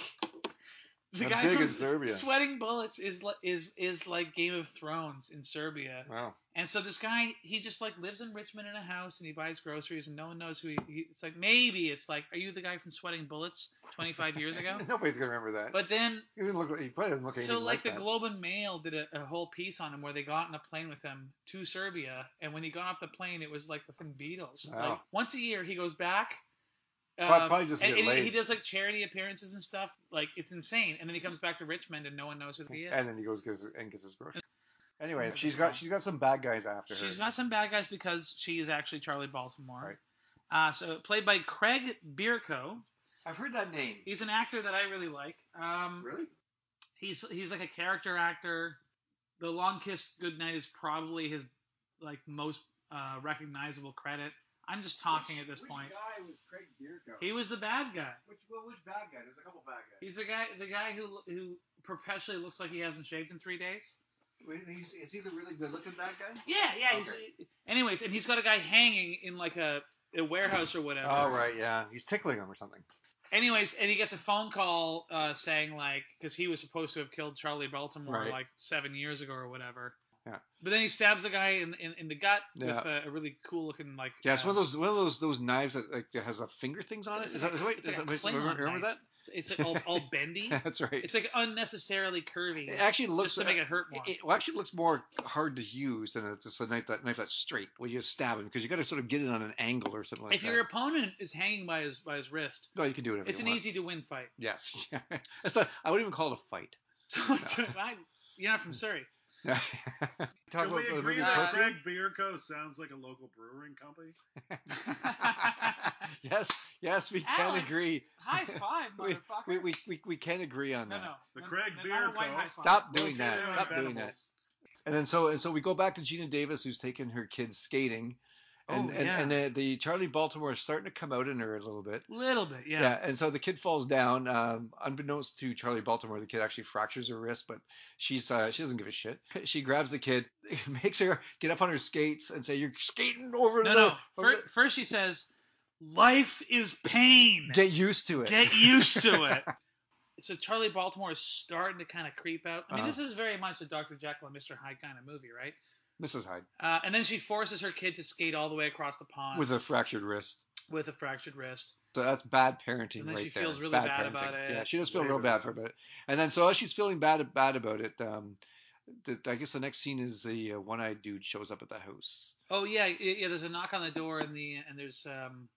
the guy big from in Serbia. Sweating Bullets is li- is is like Game of Thrones in Serbia. Wow. And so this guy, he just like lives in Richmond in a house and he buys groceries and no one knows who he. he it's like maybe it's like, are you the guy from Sweating Bullets 25 years ago? [LAUGHS] Nobody's gonna remember that. But then, he look. Like, he probably doesn't look so anything like the that. Globe and Mail did a, a whole piece on him where they got on a plane with him to Serbia, and when he got off the plane, it was like the fucking Beatles. Wow. Like once a year, he goes back. Probably- um, probably just to and, get and laid. he does like charity appearances and stuff. Like it's insane. And then he comes back to Richmond and no one knows who he is. And then he goes gets, and gets his groceries. Anyway, she's got she's got some bad guys after her. She's got some bad guys because she is actually Charlie Baltimore. Right. Uh, so played by Craig Bierko. I've heard that name. He's an actor that I really like. Um, really? He's he's like a character actor. The Long Kiss Goodnight is probably his like most uh, recognizable credit. I'm just talking at this point. guy was Craig Bierko? He was the bad guy. Which well, which bad guy? There's a couple bad guys. He's the guy the guy who who perpetually looks like he hasn't shaved in three days. Wait, he's, is he the really good looking bad guy? Yeah, yeah. He's, anyways, and he's got a guy hanging in like a, a warehouse or whatever. Oh right, yeah. He's tickling him or something. Anyways, and he gets a phone call uh, saying like because he was supposed to have killed Charlie Baltimore Right. like seven years ago or whatever. Yeah. But then he stabs the guy in in, in the gut Yeah. with a, a really cool looking like. Yeah, it's uh, one of those one of those those knives that like has a finger things on it. Is that a- right? it's like Is that- remember, remember knife. It's, it's like all, all bendy. [LAUGHS] That's right. It's like unnecessarily curvy. It actually looks just to make it hurt more. It, it well, actually looks more hard to use than it's just a knife that knife that's straight when you just stab him because you got to sort of get it on an angle or something like if that. your opponent is hanging by his by his wrist, no, you can do it. it's an want. easy to win fight. Yes, [LAUGHS] it's not. I wouldn't even call it a fight. So [LAUGHS] I, you're not from Surrey. [LAUGHS] Talk Can we about the agree movie that Perfume? Craig Bierko sounds like a local brewing company? [LAUGHS] yes, yes, we can Alex, agree. High [LAUGHS] five, we, motherfucker. we, we, we, we can agree on no, that. no. The no, Craig no, not a white Bierko. high five. Stop doing that. Stop doing that. And then so and so we go back to Geena Davis who's taking her kids skating. And, Oh, and, yeah. and the, the Charlie Baltimore is starting to come out in her a little bit. Little bit, yeah. Yeah, and so the kid falls down. Um, unbeknownst to Charlie Baltimore, the kid actually fractures her wrist, but she's uh, she doesn't give a shit. She grabs the kid, [LAUGHS] makes her get up on her skates, and say, "You're skating over No, the." no. over Fir- First, she says, "Life is pain. Get used to it. Get used to it." [LAUGHS] so Charlie Baltimore is starting to kind of creep out. I mean, Uh-huh. this is very much a Dr. Jekyll and Mr. Hyde kind of movie, right? Mrs. Hyde Uh, and then she forces her kid to skate all the way across the pond with a fractured wrist. with a fractured wrist. So that's bad parenting And then right she there. feels really bad, bad about it. Yeah, she does feel real bad for it. And then so as she's feeling bad bad about it, um, the, I guess the next scene is the uh, one-eyed dude shows up at the house. Oh yeah, yeah. There's a knock on the door, and the and there's um,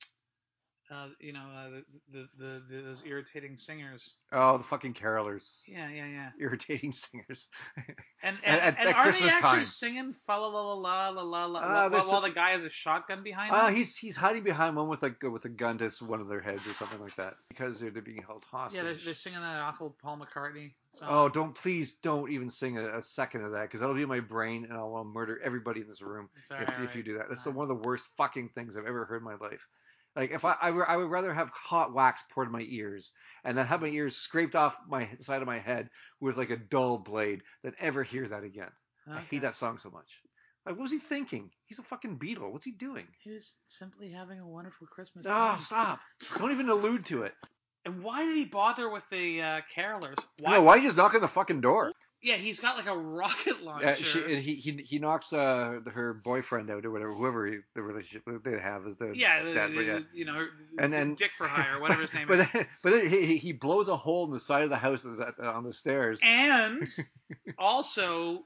uh, you know, uh, the, the the those irritating singers. Oh, the fucking carolers. Yeah, yeah, yeah. Irritating [LAUGHS] singers. And and, at- and at are Christmas they actually time. singing fa la la la la la la Ah, while, while the guy has a shotgun behind Uh, him? he's he's hiding behind one with like with a gun to one of their heads or something like that because they're, they're being held hostage. yeah, they're, they're singing that awful Paul McCartney song. Oh, don't please don't even sing a, a second of that because that'll be in my brain and I'll, I'll murder everybody in this room if, right, if you do that. That's the, one of the worst fucking things I've ever heard in my life. Like if I I, would- I would rather have hot wax poured in my ears and then have my ears scraped off my side of my head with like a dull blade than ever hear that again. I hate that song so much. Like what was he thinking? He's a fucking Beatle. What's he doing? He was simply having a wonderful Christmas Oh, time. stop! Don't even allude to it. And why did he bother with the uh, carolers? Why? No, why you just knock on the fucking door? Yeah, he's got like a rocket launcher. Yeah, she, and he, he he knocks uh her boyfriend out or whatever, whoever he, the relationship they have is the yeah, the- dad, the- yeah. you know, And then Dick for hire, [LAUGHS] whatever his name but is. then, but then he, he- he blows a hole in the side of the house on the stairs. and [LAUGHS] also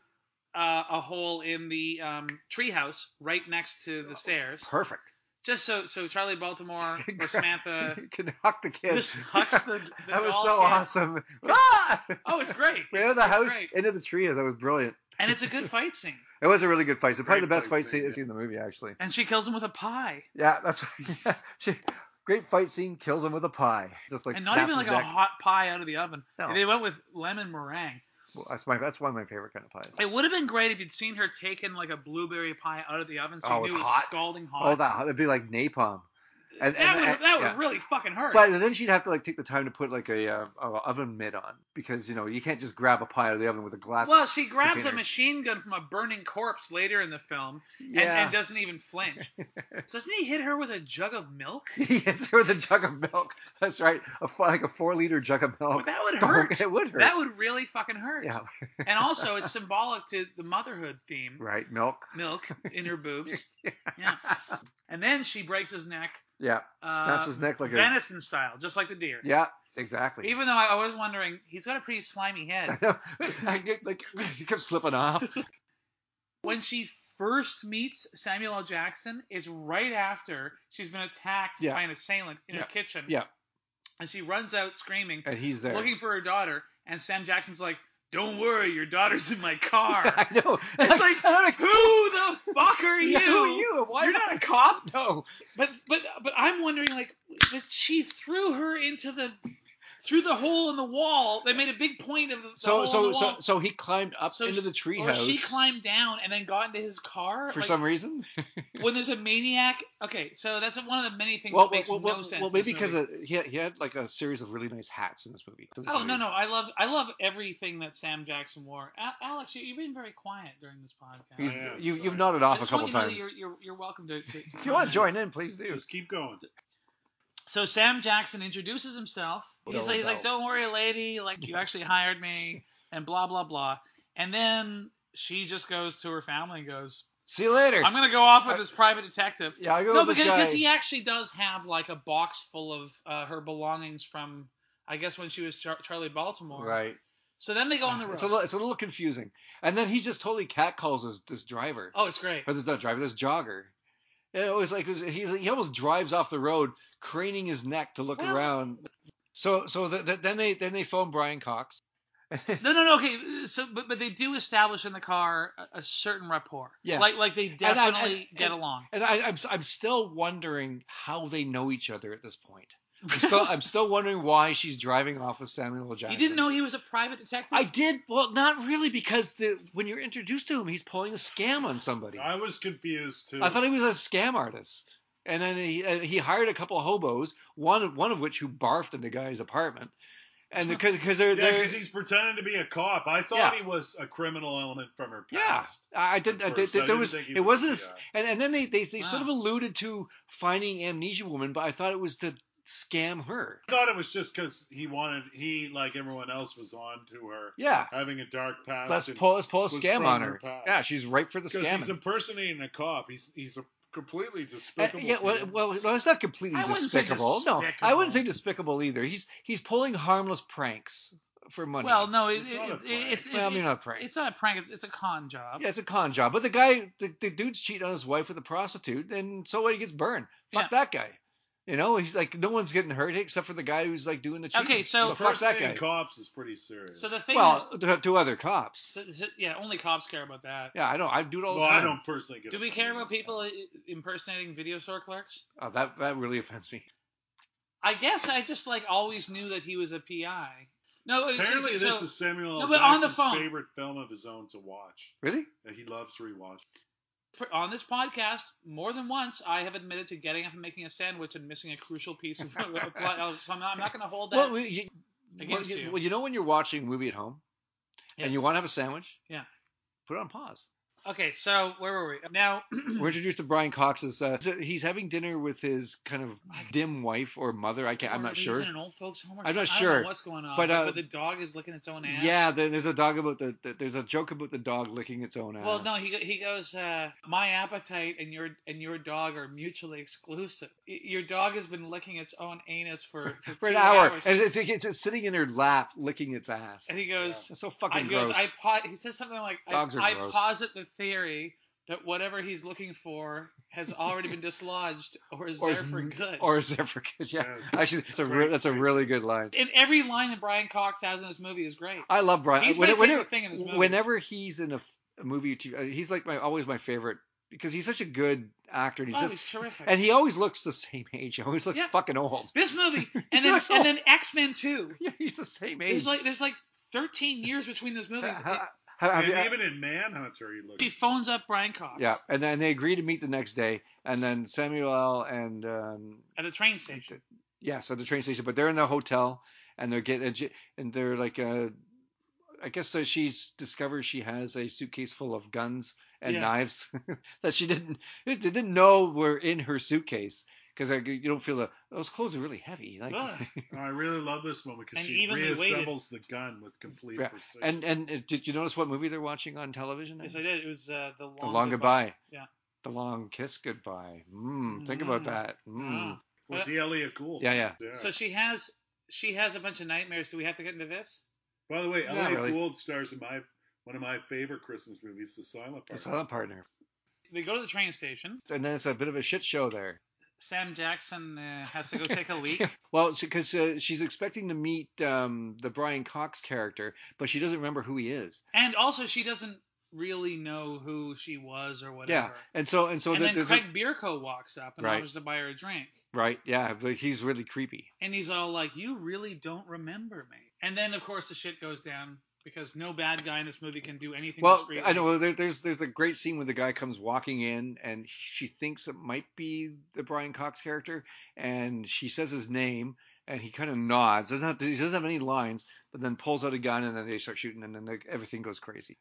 uh, a hole in the um, treehouse right next to the stairs. Perfect. Just so so Charlie Baltimore [LAUGHS] or Samantha can huck the kid. just hucks the, the [LAUGHS] that was so kid. awesome. [LAUGHS] Ah! Oh, it's great. Right It's, out of the it's house great. into the trees. That was brilliant. and it's a good fight scene. It was a really good fight. It's probably Great the best fight fight scene, scene yeah. scene in the movie, actually. And she kills him with a pie. Yeah, that's yeah, she, great fight scene. Kills him with a pie. Just like and not even like his a hot pie out of the oven. No. They went with lemon meringue. Well, that's my that's one of my favorite kind of pies. It would have been great if you'd seen her taking like a blueberry pie out of the oven, so Oh, you it was knew it was hot? scalding hot. Oh, that that'd be like napalm. And, that and- would and- that would yeah. really fucking hurt. But then she'd have to like take the time to put like a, uh, a oven mitt on because you know you can't just grab a pie out of the oven with a glass. well, she grabs a machine gun from a burning corpse later in the film and, Yeah. and doesn't even flinch. [LAUGHS] Doesn't he hit her with a jug of milk? [LAUGHS] he hits her with a jug of milk. That's right, a like a four liter jug of milk. But that would [LAUGHS] hurt. It would hurt. That would really fucking hurt. yeah. And also, it's symbolic to the motherhood theme. right, milk. Milk in her boobs. Yeah. And then she breaks his neck, Yeah, uh, his neck like a. venison style, just like the deer. Yeah, exactly. Even though I, I was wondering, he's got a pretty slimy head. [LAUGHS] I know. I get like [LAUGHS] he kept slipping off. [LAUGHS] when she first meets Samuel L. Jackson, is right after she's been attacked Yeah. by an assailant in Yeah. her kitchen. Yeah, And she runs out screaming, and he's there. looking for her daughter. And Sam Jackson's like, "Don't worry, your daughter's in my car." [LAUGHS] I know. It's like, [LAUGHS] like, Who the fuck are [LAUGHS] you? Who are you? Why You're not a cop. No. But but but I'm wondering, like, that she threw her into the through the hole in the wall. They made a big point of the, the So hole so in the so wall. so he climbed up So into she- the treehouse. Or she climbed down and then got into his car for Like, some reason. when there's a [LAUGHS] maniac. Okay, so that's one of the many things well, that makes well, no sense. well, maybe because movie. uh, he had, he had like a series of really nice hats in this movie. Oh no no, I love I love everything that Sam Jackson wore. A- Alex, you, you've been very quiet during this podcast. He's, am, you, sorry. you've nodded off a couple want you know times. You're, you're, you're welcome to. to, to If you want to [LAUGHS] join in, please do. Just keep going. So Sam Jackson introduces himself. He's Don't like, he's know. like, "Don't worry, lady. Like you actually hired me," [LAUGHS] and blah blah blah. And then she just goes to her family and goes, See you later. "I'm gonna go off with this private detective." yeah, I go No, with because, this guy. because he actually does have like a box full of uh, her belongings from, I guess, when she was Char- Charlie Baltimore. Right. So then they go on the road. It's a, little, it's a little confusing. And then he just totally catcalls this, this driver. oh, it's great. Or this not driver, this jogger. And it was like it was, he, he almost drives off the road, craning his neck to look Well- around. So so the, the, then they then they phone Brian Cox. No, no, no. Okay, so but but they do establish in the car a, a certain rapport. Yes. Like like they And I- definitely and- get and- along. And I, I'm I'm still wondering how they know each other at this point. I'm still I'm still wondering why she's driving off with Samuel L. Jackson. You didn't know he was a private detective? I did. Well, not really, because the when you're introduced to him, he's pulling a scam on somebody. I was confused too. I thought he was a scam artist, and then he uh, he hired a couple of hobos, one one of which who barfed in the guy's apartment, and because because they're, yeah, they're because he's pretending to be a cop. I thought Yeah. he was a criminal element from her yeah. past. I did. I did first, I there was it was wasn't, a the s- guy. and and then they they, they sort of alluded to finding amnesia woman, but I thought it was to scam her. I thought it was just because he wanted he like everyone else was on to her Yeah. having a dark past. Let's pull let's pull a scam on her her. Yeah, she's ripe for the because he's impersonating a cop. He's he's a completely Uh, despicable. yeah, well, human. well, no, it's not completely I wouldn't despicable. No, I wouldn't say despicable. despicable either. He's he's pulling harmless pranks for money. Well, no, it, It's it, not a it, prank. it's Well, I it- mean, not a prank. It's not a prank. It's, it's a con job. Yeah, it's a con job. But the guy, the, the dude's cheating on his wife with a prostitute, and so what? He gets burned. Fuck that guy. You know, he's like, no one's getting hurt except for the guy who's like doing the cheating. Okay, so- fuck that guy. Cops is pretty serious. So the thing Well, is, to, to other cops. so, so- yeah, only cops care about that. Yeah, I know. I do it all well, the I time. don't personally get. Do we care about people i- impersonating video store clerks? Oh, that that really offends me. I guess I just like always knew that he was a PI. No, Apparently, so- this is Samuel No, L. but on the Jackson's phone. favorite film of his own to watch. Really? That he loves to rewatch. On this podcast more than once I have admitted to getting up and making a sandwich and missing a crucial piece of [LAUGHS] plot. So I'm not, not going to hold that. Well, we- you, against well, you. well, you know when you're watching a movie at home Yes. and you want to have a sandwich, Yeah. put it on pause. Okay, so where were we? Now, We're introduced to Brian Cox's. Uh, so he's having dinner with his kind of dim wife or mother. I can't. I'm not he's sure. in an old folks' home or I'm not something. I sure. know what's going on. But, uh, but the dog is licking its own ass. Yeah, there's a dog about the, the. There's a joke about the dog licking its own ass. Well, no, he he goes. Uh, My appetite and your and your dog are mutually exclusive. Your dog has been licking its own anus for [LAUGHS] for, for an hour. hours. It's, it's, it's sitting in her lap, licking its ass. And he goes, That's so I fucking goes, gross. I po- he says something like, Dogs I, are I gross. posit the theory that whatever he's looking for has already been [LAUGHS] dislodged or is or there is, for good. Or is there for good? Yeah, Yes. actually, it's a re- that's a really good line. and every line that Brian Cox has in this movie is great. I love Brian. He's my When- favorite whenever, thing in this movie. Whenever he's in a, a movie, or two- uh, he's like my always my favorite because he's such a good actor. And he's oh, just, he's terrific. and he always looks the same age. He always looks Yeah. fucking old. this movie, [LAUGHS] and then and then X Men Two. [LAUGHS] Yeah, he's the same age. There's like there's like 13 years between those movies. How, Have- have and you- even in Manhunter, he looked. She phones up Brian Cox. yeah, and then they agree to meet the next day, and then Samuel L. and um, At a train station. yes, at the train station, but they're in the hotel, and they're getting and they're like uh, I guess uh, she's discovers she has a suitcase full of guns and Yeah. knives [LAUGHS] that she didn't didn't know were in her suitcase because you don't feel the those clothes are really heavy like [LAUGHS] I really love this moment because she evenly weighted. reassembles the gun with complete Yeah. precision. and and uh, did you notice what movie they're watching on television? Yes, I did. It was uh, the long, the long goodbye. Yeah. The long kiss goodbye. Mm, think about Mm. that. Mm. Ah. with the Elliott Gould. Yeah, yeah. So she has she has a bunch of nightmares. Do we have to get into this? By the way, Not Elliott really. Gould stars in my one of my favorite Christmas movies, The Silent Partner. The silent partner. They go to the train station. And then it's a bit of a shit show there. Sam Jackson uh, has to go take a leak. [LAUGHS] well, because uh, she's expecting to meet um, the Brian Cox character, but she doesn't remember who he is. and also, she doesn't really know who she was or whatever. Yeah, and so and so and there- then Craig Bierko walks up and Right. offers to buy her a drink. right, yeah, but he's really creepy. And he's all like, You really don't remember me. And then, of course, the shit goes down because no bad guy in this movie can do anything Well. I know there, there's there's a great scene where the guy comes walking in and she thinks it might be the Brian Cox character, and she says his name, and he kind of nods. Doesn't have to, he doesn't have any lines, but then pulls out a gun, and then they start shooting, and then everything goes crazy.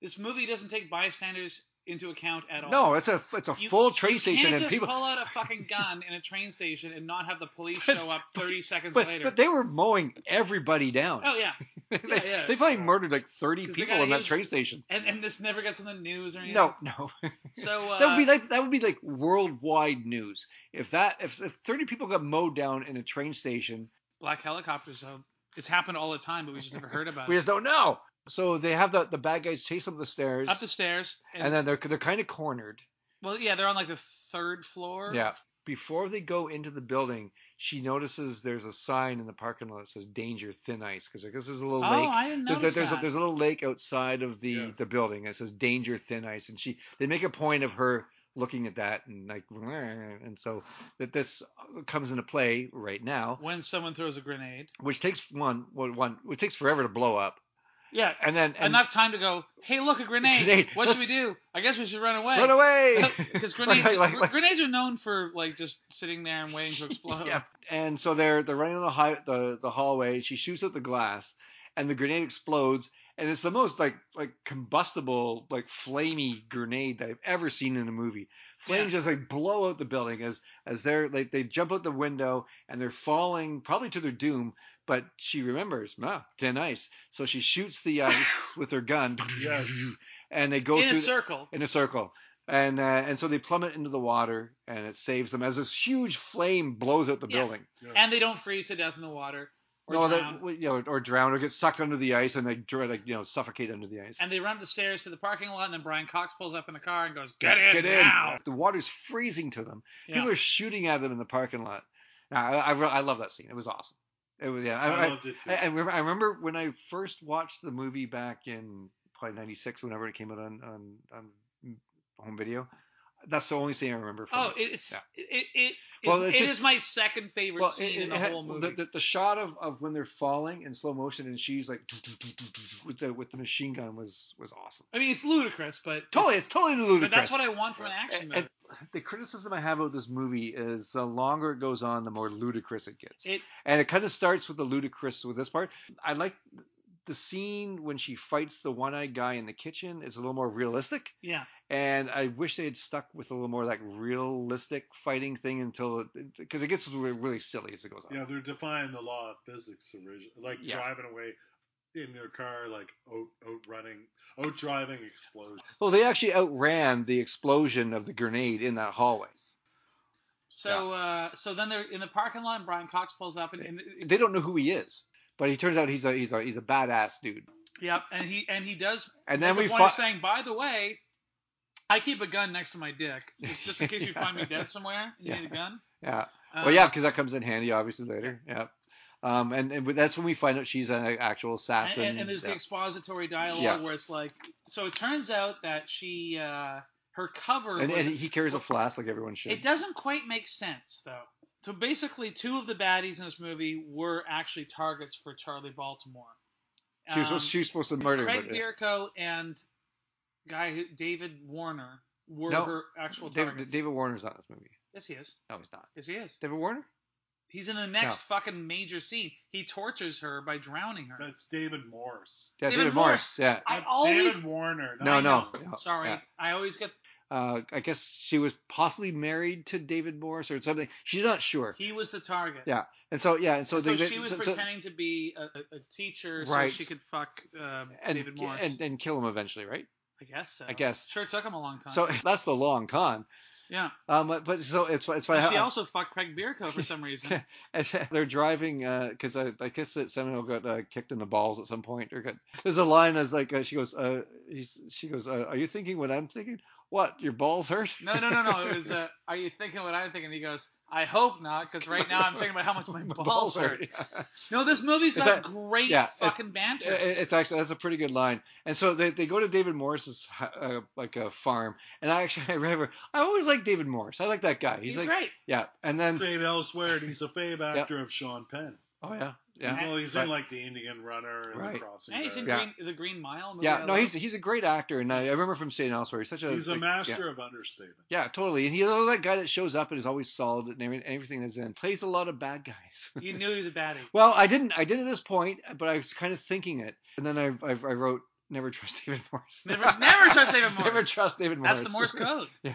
This movie doesn't take bystanders into account at all. No, it's a it's a You- full train you station, can't and just people. pull out a fucking [LAUGHS] gun in a train station and not have the police show up 30 seconds But, later. but they were mowing everybody down. oh yeah, [LAUGHS] they, yeah, yeah. they probably murdered like thirty people in that huge- train station. and and this never gets on the news or anything. No, no. So uh, [LAUGHS] that would be like that would be like worldwide news. If that if, if 30 people got mowed down in a train station, black helicopters. So it's happened all the time, but we just never heard about we it. We just don't know. So they have the the bad guys chase them up the stairs, Up the stairs, and, and then they're they're kind of cornered. well, yeah, they're on like the third floor. Yeah. Before they go into the building, she notices there's a sign in the parking lot that says "Danger, Thin Ice" because I guess there's a little Oh, lake. I didn't There's, notice there's, a, that. there's a little lake outside of the Yes. the building. that says "Danger, Thin Ice," and she they make a point of her looking at that and like, [LAUGHS] and so that this comes into play right now, When someone throws a grenade. which takes one one one which takes forever to blow up, Yeah. and then and Enough time to go. Hey, look, a grenade. Grenade. What Let's- should we do? I guess we should run away. run away [LAUGHS] [LAUGHS] Because grenades, Like- like- like- grenades are known for like just sitting there and waiting to [LAUGHS] explode. Yeah, and so they're they're running on the high the the hallway. She shoots at the glass, and the grenade explodes, and it's the most like like combustible like flamey grenade that I've ever seen in a movie. Flames Yeah. just like blow out the building as as they're like they jump out the window and they're falling probably to their doom. But she remembers, ah, thin ice, so she shoots the [LAUGHS] ice with her gun, Yes. and they go In through a the- circle. in a circle. And uh, and so they plummet into the water, and it saves them as this huge flame blows out the Yeah. building. And they don't freeze to death in the water. Or no, drown. that you know, or drown, or get sucked under the ice, and they dr- like you know suffocate under the ice. And they run up the stairs to the parking lot, and then Brian Cox pulls up in the car and goes, "Get in Get in! now!" The water's freezing to them. Yeah. People are shooting at them in the parking lot. Nah, I, I, I love that scene. It was awesome. It was yeah. I, I, I, loved it too. I, I remember, I remember when I first watched the movie back in probably '96, whenever it came out on, on on home video. That's the only scene I remember. From Oh, it. it's Yeah. it it, it, Well, it it's is my second favorite Well, scene in the had- whole movie. The, the, the shot of, of when they're falling in slow motion and she's like with the with the machine gun was was awesome. I mean, it's ludicrous, but Totally, it's totally ludicrous. But that's what I want from an action movie. the criticism I have about this movie is the longer it goes on, the more ludicrous it gets. It and it kind of starts with the ludicrous with this part. I like the scene when she fights the one-eyed guy in the kitchen. is a little more realistic, yeah. and I wish they had stuck with a little more like realistic fighting thing until because it gets really, really silly as it goes on. Yeah, they're defying the law of physics, origi- like Yeah. driving away in your car, like out, out running, out driving explosion. Well, they actually outran the explosion of the grenade in that hallway. So uh, so then they're in the parking lot, and Brian Cox pulls up, and, and They don't know who he is, but he turns out he's a he's a he's a badass dude. Yep, and he and he does. And then we point of saying, by the way, I keep a gun next to my dick, just, just in case you [LAUGHS] find me dead somewhere and you Yeah. need a gun. Yeah. Uh, well, yeah, because that comes in handy obviously later. Yeah. Um, and, and that's when we find out she's an actual assassin. and, and there's the expository dialogue Yeah. where it's like, so it turns out that she, uh, her cover, and, was, and he carries a flask like everyone should. it doesn't quite make sense though. So basically, two of the baddies in this movie were actually targets for Charlie Baltimore. She was, Um, she was supposed to murder Craig him. Bierko and guy who David Warner were No, her actual David, targets. David Warner's not in this movie. Yes, he is. No, he's not. Yes, he is. David Warner? He's in the next No. fucking major scene. He tortures her by drowning her. That's David Morse. Yeah, David David, Morse. Morris. Yeah. I Not always David Warner. No, no, no, Sorry, yeah. I always get. Uh, I guess she was possibly married to David Morris or something. She's not sure. He was the target. Yeah. And so yeah, and so, So, they, she was so- so- pretending to be a, a, teacher Right. so she could fuck uh, and, David Morris. and and kill him eventually, right? I guess so. I guess. Sure took him a long time. So [LAUGHS] that's the long con. yeah. Um, but- but so it's it's And funny. she also fucked Craig Bierko for some reason. [LAUGHS] they're driving because I, I guess that Samuel got uh, kicked in the balls at some point or got there's a line that's like uh, she goes uh he's, she goes uh, are you thinking what I'm thinking what your balls hurt No, no, no, no. It was. Uh, are you thinking what I'm thinking? He goes, I hope not, because right now I'm thinking about how much my [LAUGHS] balls hurt. No, this movie's Is got that- great yeah, it- fucking banter. It- It's actually that's a pretty good line. And so they, they go to David Morris's uh, like a farm, and I actually [LAUGHS] I remember I always like David Morris. I like that guy. He's, He's like great. yeah. And then St. Elsewhere. and He's a fave actor of Sean Penn. Oh yeah yeah Well, he's Right. in like the Indian Runner and Right. the Crossing. And he's in Guard. Yeah. The Green Mile. movie yeah I no love. he's he's a great actor, and I, I remember from St. Elsewhere. He's such a He's a like, master Yeah. of understatement. Yeah, totally. And he's that guy that shows up and is always solid and every- everything that's in. Plays a lot of bad guys. [LAUGHS] You knew he was a baddie. well, I didn't. I did at this point, but I was kind of thinking it, and then I I, I wrote never trust David Morris. Never, never trust David [LAUGHS] Morris. never trust David Morris. That's the Morse code. [LAUGHS] Yeah.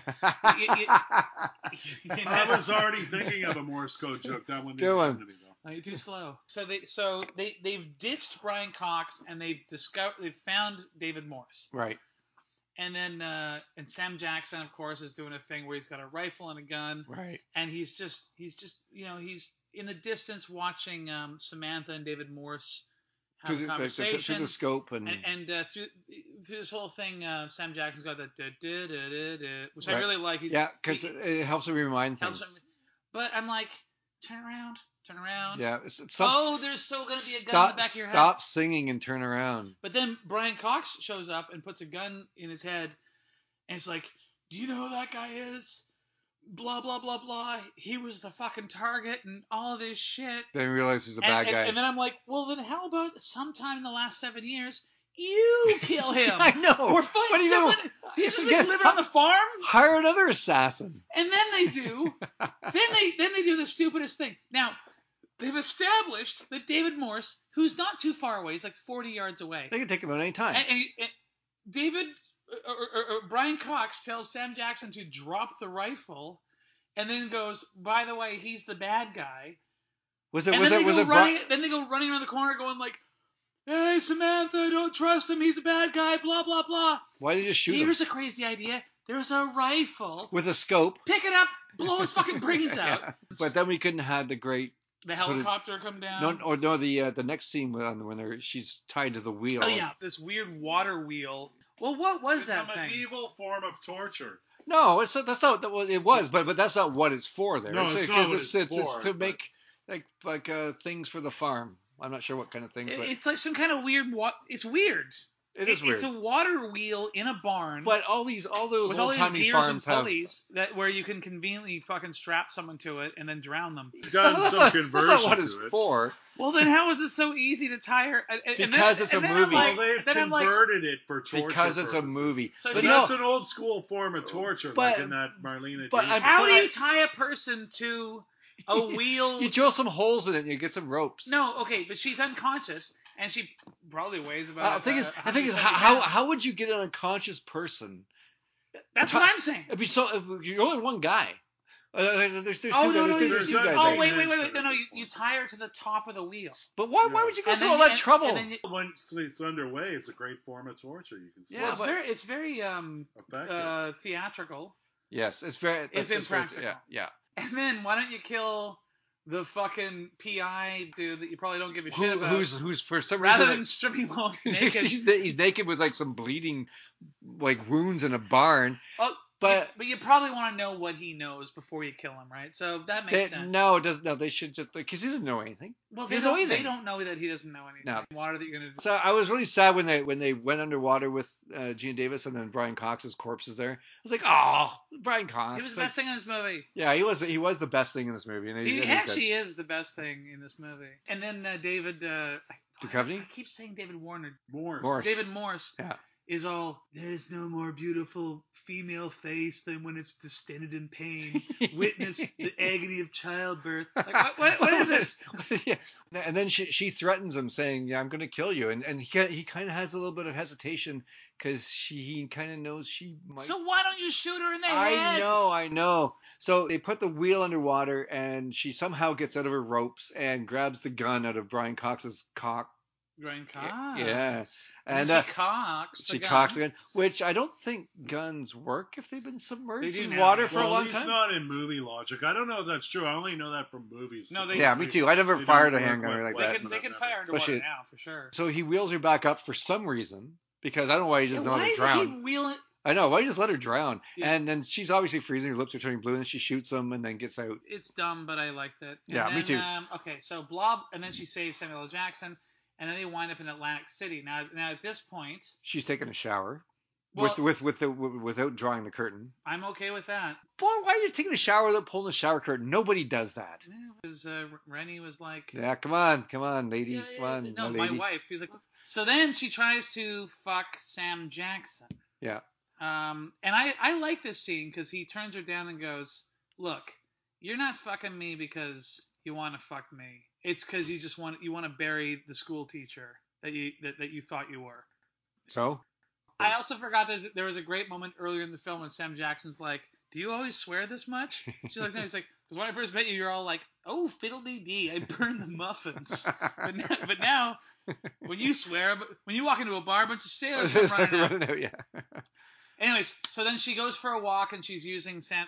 You- you- You I was already thinking of a Morse code joke. That one Good didn't one. to me though. No, you're too slow. So they so they they've ditched Brian Cox and they've discovered they've found David Morris. right. And then uh, and Sam Jackson of course is doing a thing where he's got a rifle and a gun Right. and he's just he's just you know he's in the distance watching um, Samantha and David Morse have Through a the, through the scope and, and, and uh, through through this whole thing, uh, Sam Jackson's got that da, da, da, da, da, which I really like. He's, yeah, because he- it, it helps me remind helps things. him- But I'm like, turn around, turn around. Yeah. s- Stop, oh, there's so gonna be a gun in the stop, back of your head. stop singing and turn around. But then Brian Cox shows up and puts a gun in his head, and it's like, do you know who that guy is? Blah blah blah blah. He was the fucking target and all of this shit. Then realize he's a bad and- guy. and then I'm like, well, then how about sometime in the last seven years, you kill [LAUGHS] him? I know. Or find What do you someone. know? He's just been living on the farm, Hire another assassin. and then they do. [LAUGHS] then they then they do the stupidest thing. Now they've established that David Morse, who's not too far away, he's like 40 yards away, They can take him at any time. and, and, and David or, or, or Brian Cox tells Sam Jackson to drop the rifle, and then goes, by the way, he's the bad guy. was it? and Was then it? Was it? running. Bri- then they go running around the corner, going like, "Hey Samantha, don't trust him. He's a bad guy." Blah blah blah. Why did you just shoot him Here's a crazy idea. There's a rifle. with a scope? Pick it up, blow his fucking brains [LAUGHS] out. Yeah. But then we couldn't have the great. The sort of- helicopter come down. No, or no, the uh, the next scene when when they're, she's tied to the wheel. Oh yeah, this weird water wheel. Well, what was It's that a thing? medieval form of torture. No, it's not, that's not that well, it was, but but that's not what it's for there. No, it's, it's not because what it's, it's it's, it's for, to but- make like like uh, things for the farm. I'm not sure what kind of things, It- but It's like some kind of weird. Wa- it's weird. it is It- weird. It's a water wheel in a barn. But all these all those with all old these timey gears and farms have. pulleys that where you can conveniently fucking strap someone to it and then drown them. Done [LAUGHS] that's, some not, conversion that's not what it's it. for. Well, then how is it so easy to tire? and- and then- Because it's a movie. like- well, they've then I'm like, converted it for torture Because it's a movie. So but she- no, That's an old school form of torture, But- like in that Marlena. but Davis. How do you tie a person to a [LAUGHS] wheel? you drill some holes in it and you get some ropes. no, okay, but she's unconscious and she probably weighs Uh, about. the thing is, I think thing is, how, how how would you get an unconscious person? That's what I'm saying. It'd be so. You're only one guy. Uh, there's, there's two Oh no, no, There's, there's two guys. oh wait, wait, wait, wait, no, no, you, you tie her to the top of the wheel. But why? Why would you go And through then all that and- trouble? and you- Once it's underway, it's a great form of torture. You can see. Yeah, well, it's very, it's very um uh theatrical. yes, it's very. It's that's- that's very- impractical. Yeah, yeah. And then why don't you kill the fucking PI dude that you probably don't give a shit Who, about? who's who's for some rather reason than stripping him off [LAUGHS] naked. he's, he's naked with like some bleeding like wounds in a barn. oh, But but you probably want to know what he knows before you kill him, right? So that makes they, sense. no, it doesn't. No, they should just because he doesn't know anything. well, they doesn't know don't, they don't know that he doesn't know anything. No. Water that you're gonna. So I was really sad when they when they went underwater with uh, Geena Davis and then Brian Cox's corpse is there. I was like, oh, Brian Cox. He was the Like, best thing in this movie. Yeah, he was he was the best thing in this movie. And He and actually is the best thing in this movie. And then uh, David, uh, Duchovny? I keep saying David Warner. Morse. Morse. David Morse Yeah. Is all. There's no more beautiful female face than when it's distended in pain. [LAUGHS] Witness the agony of childbirth. Like, what, what, what is this? [LAUGHS] yeah. And then she she threatens him, saying, "Yeah, I'm going to kill you." And and he he kind of has a little bit of hesitation because she he kind of knows she might. So why don't you shoot her in the I head? I know, I know. So they put the wheel underwater, and she somehow gets out of her ropes and grabs the gun out of Brian Cox's cock. Brian Yeah, Cox. yeah. And, And then uh, cocks the she gun. cocks the gun, which I don't think guns work if they've been submerged They do in now. water for well, a long at least time. not in movie logic. I don't know if that's true. I only know that from movies. No, they- yeah, me too. I never fired a handgun with like They that. can, they can Never. fire underwater Especially- now for sure. So he wheels her back up for some reason because I don't know why he just Yeah, let why her is drown. he wheeling? I know why he just let her drown, Yeah. and then she's obviously freezing. Her lips are turning blue, and then she shoots him, and then gets out. It's dumb, but I liked it. And Yeah, me too. Um, okay, so Blob, and then she saves Samuel L. Jackson, and then they wind up in Atlantic City. Now, now at this point, She's taking a shower well, with with with the without drawing the curtain. I'm okay with that. Boy, why are you taking a shower without pulling the shower curtain? Nobody does that. Because uh, Renny was like, Yeah, come on, come on, lady, Yeah, come yeah, on, no, my my lady. wife. He's like, so then she tries to fuck Sam Jackson. Yeah. Um, and I I like this scene because he turns her down and goes, look, you're not fucking me because you want to fuck me. It's because you just want you want to bury the school teacher that you that, that you thought you were. So I also forgot there was a great moment earlier in the film when Sam Jackson's like, "Do you always swear this much?" She's like, "No." He's like, "Because when I first met you, you're all like, oh fiddly dee, I burned the muffins." [LAUGHS] but, now, but now, when you swear, when you walk into a bar, a bunch of sailors [LAUGHS] come running out. Running out, yeah. Anyways, so then she goes for a walk and she's using Sam.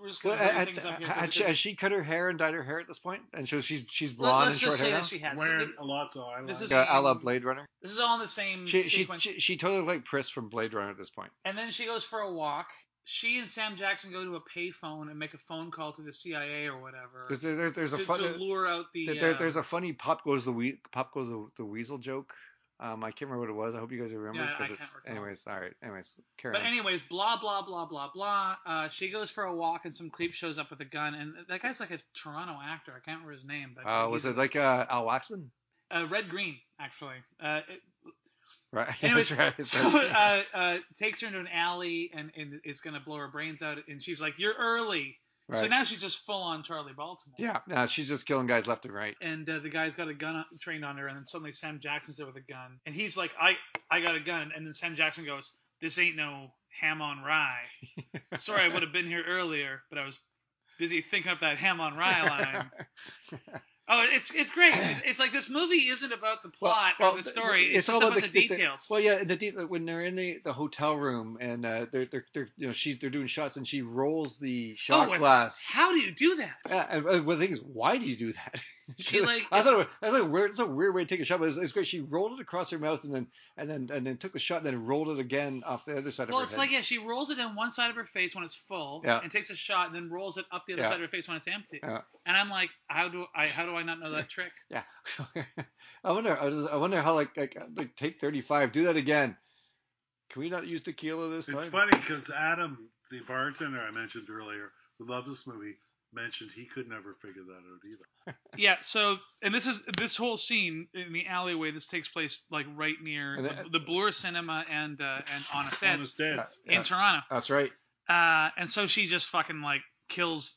We're just gonna hurry had, things up here. had she, has she cut her hair and dyed her hair at this point? And so she's she's Let- blonde Let's and just short say hair that she has. Wearing a lot of eyeliner. This is now? Uh, a la Blade Runner. This is all in the same She, she, sequence. she she totally looked like Pris from Blade Runner at this point. And then she goes for a walk. She and Sam Jackson go to a payphone and make a phone call to the CIA or whatever There's, there, there's a to, fun, to lure out the. there, uh, there's a funny pop goes the we, pop goes the, the weasel joke. Um, I can't remember what it was. I hope you guys remember. Yeah, I can't recall. anyways, all right. Anyways, carry But on. anyways, blah blah blah blah blah. Uh, she goes for a walk and some creep shows up with a gun, and that guy's like a Toronto actor. I can't remember his name, but uh, was it like uh, Al Waxman? uh, Red Green actually? Uh, it, Right. [LAUGHS] Anyways, right. So right. uh, uh, takes her into an alley and, and is gonna blow her brains out, and she's like, "You're early." So now she's just full on Charlie Baltimore. yeah, no, she's just killing guys left and right. And uh, the guy's got a gun on- trained on her, and then suddenly Sam Jackson's there with a gun, and he's like, "I I got a gun," and then Sam Jackson goes, "This ain't no ham on rye." [LAUGHS] Sorry, I would have been here earlier, but I was busy thinking up that ham on rye line. [LAUGHS] Oh, it's it's great. It's like this movie isn't about the plot or the story. It's, just about, the, details. well, yeah, the, de- when they're in the, the hotel room and uh, they're, they're they're you know she they're doing shots and she rolls the shot Oh, glass. How do you do that? Yeah, and, uh, well, the thing is, why do you do that? [LAUGHS] [LAUGHS] She, like, I thought it was, I thought weird. It's a weird way to take a shot, but it's, it's great. She rolled it across her mouth and then and then and then took the shot and then rolled it again off the other side Well, of her Well, it's head. like yeah, she rolls it in one side of her face when it's full, Yeah. and takes a shot, and then rolls it up the other Yeah. side of her face when it's empty. Yeah. And I'm like, how do I how do I not know that [LAUGHS] trick? Yeah. [LAUGHS] I wonder. I wonder how like like like take thirty five. Do that again. Can we not use tequila this It's time? funny because Adam, the bartender I mentioned earlier, who loved this movie, mentioned he could never figure that out either. [LAUGHS] Yeah. So, and this is this whole scene in the alleyway. This takes place like right near And the, that- the Bloor Cinema and uh, and Honest Ed's Honest Ed's. Yeah. in Toronto. That's right. Uh, and so she just fucking like kills.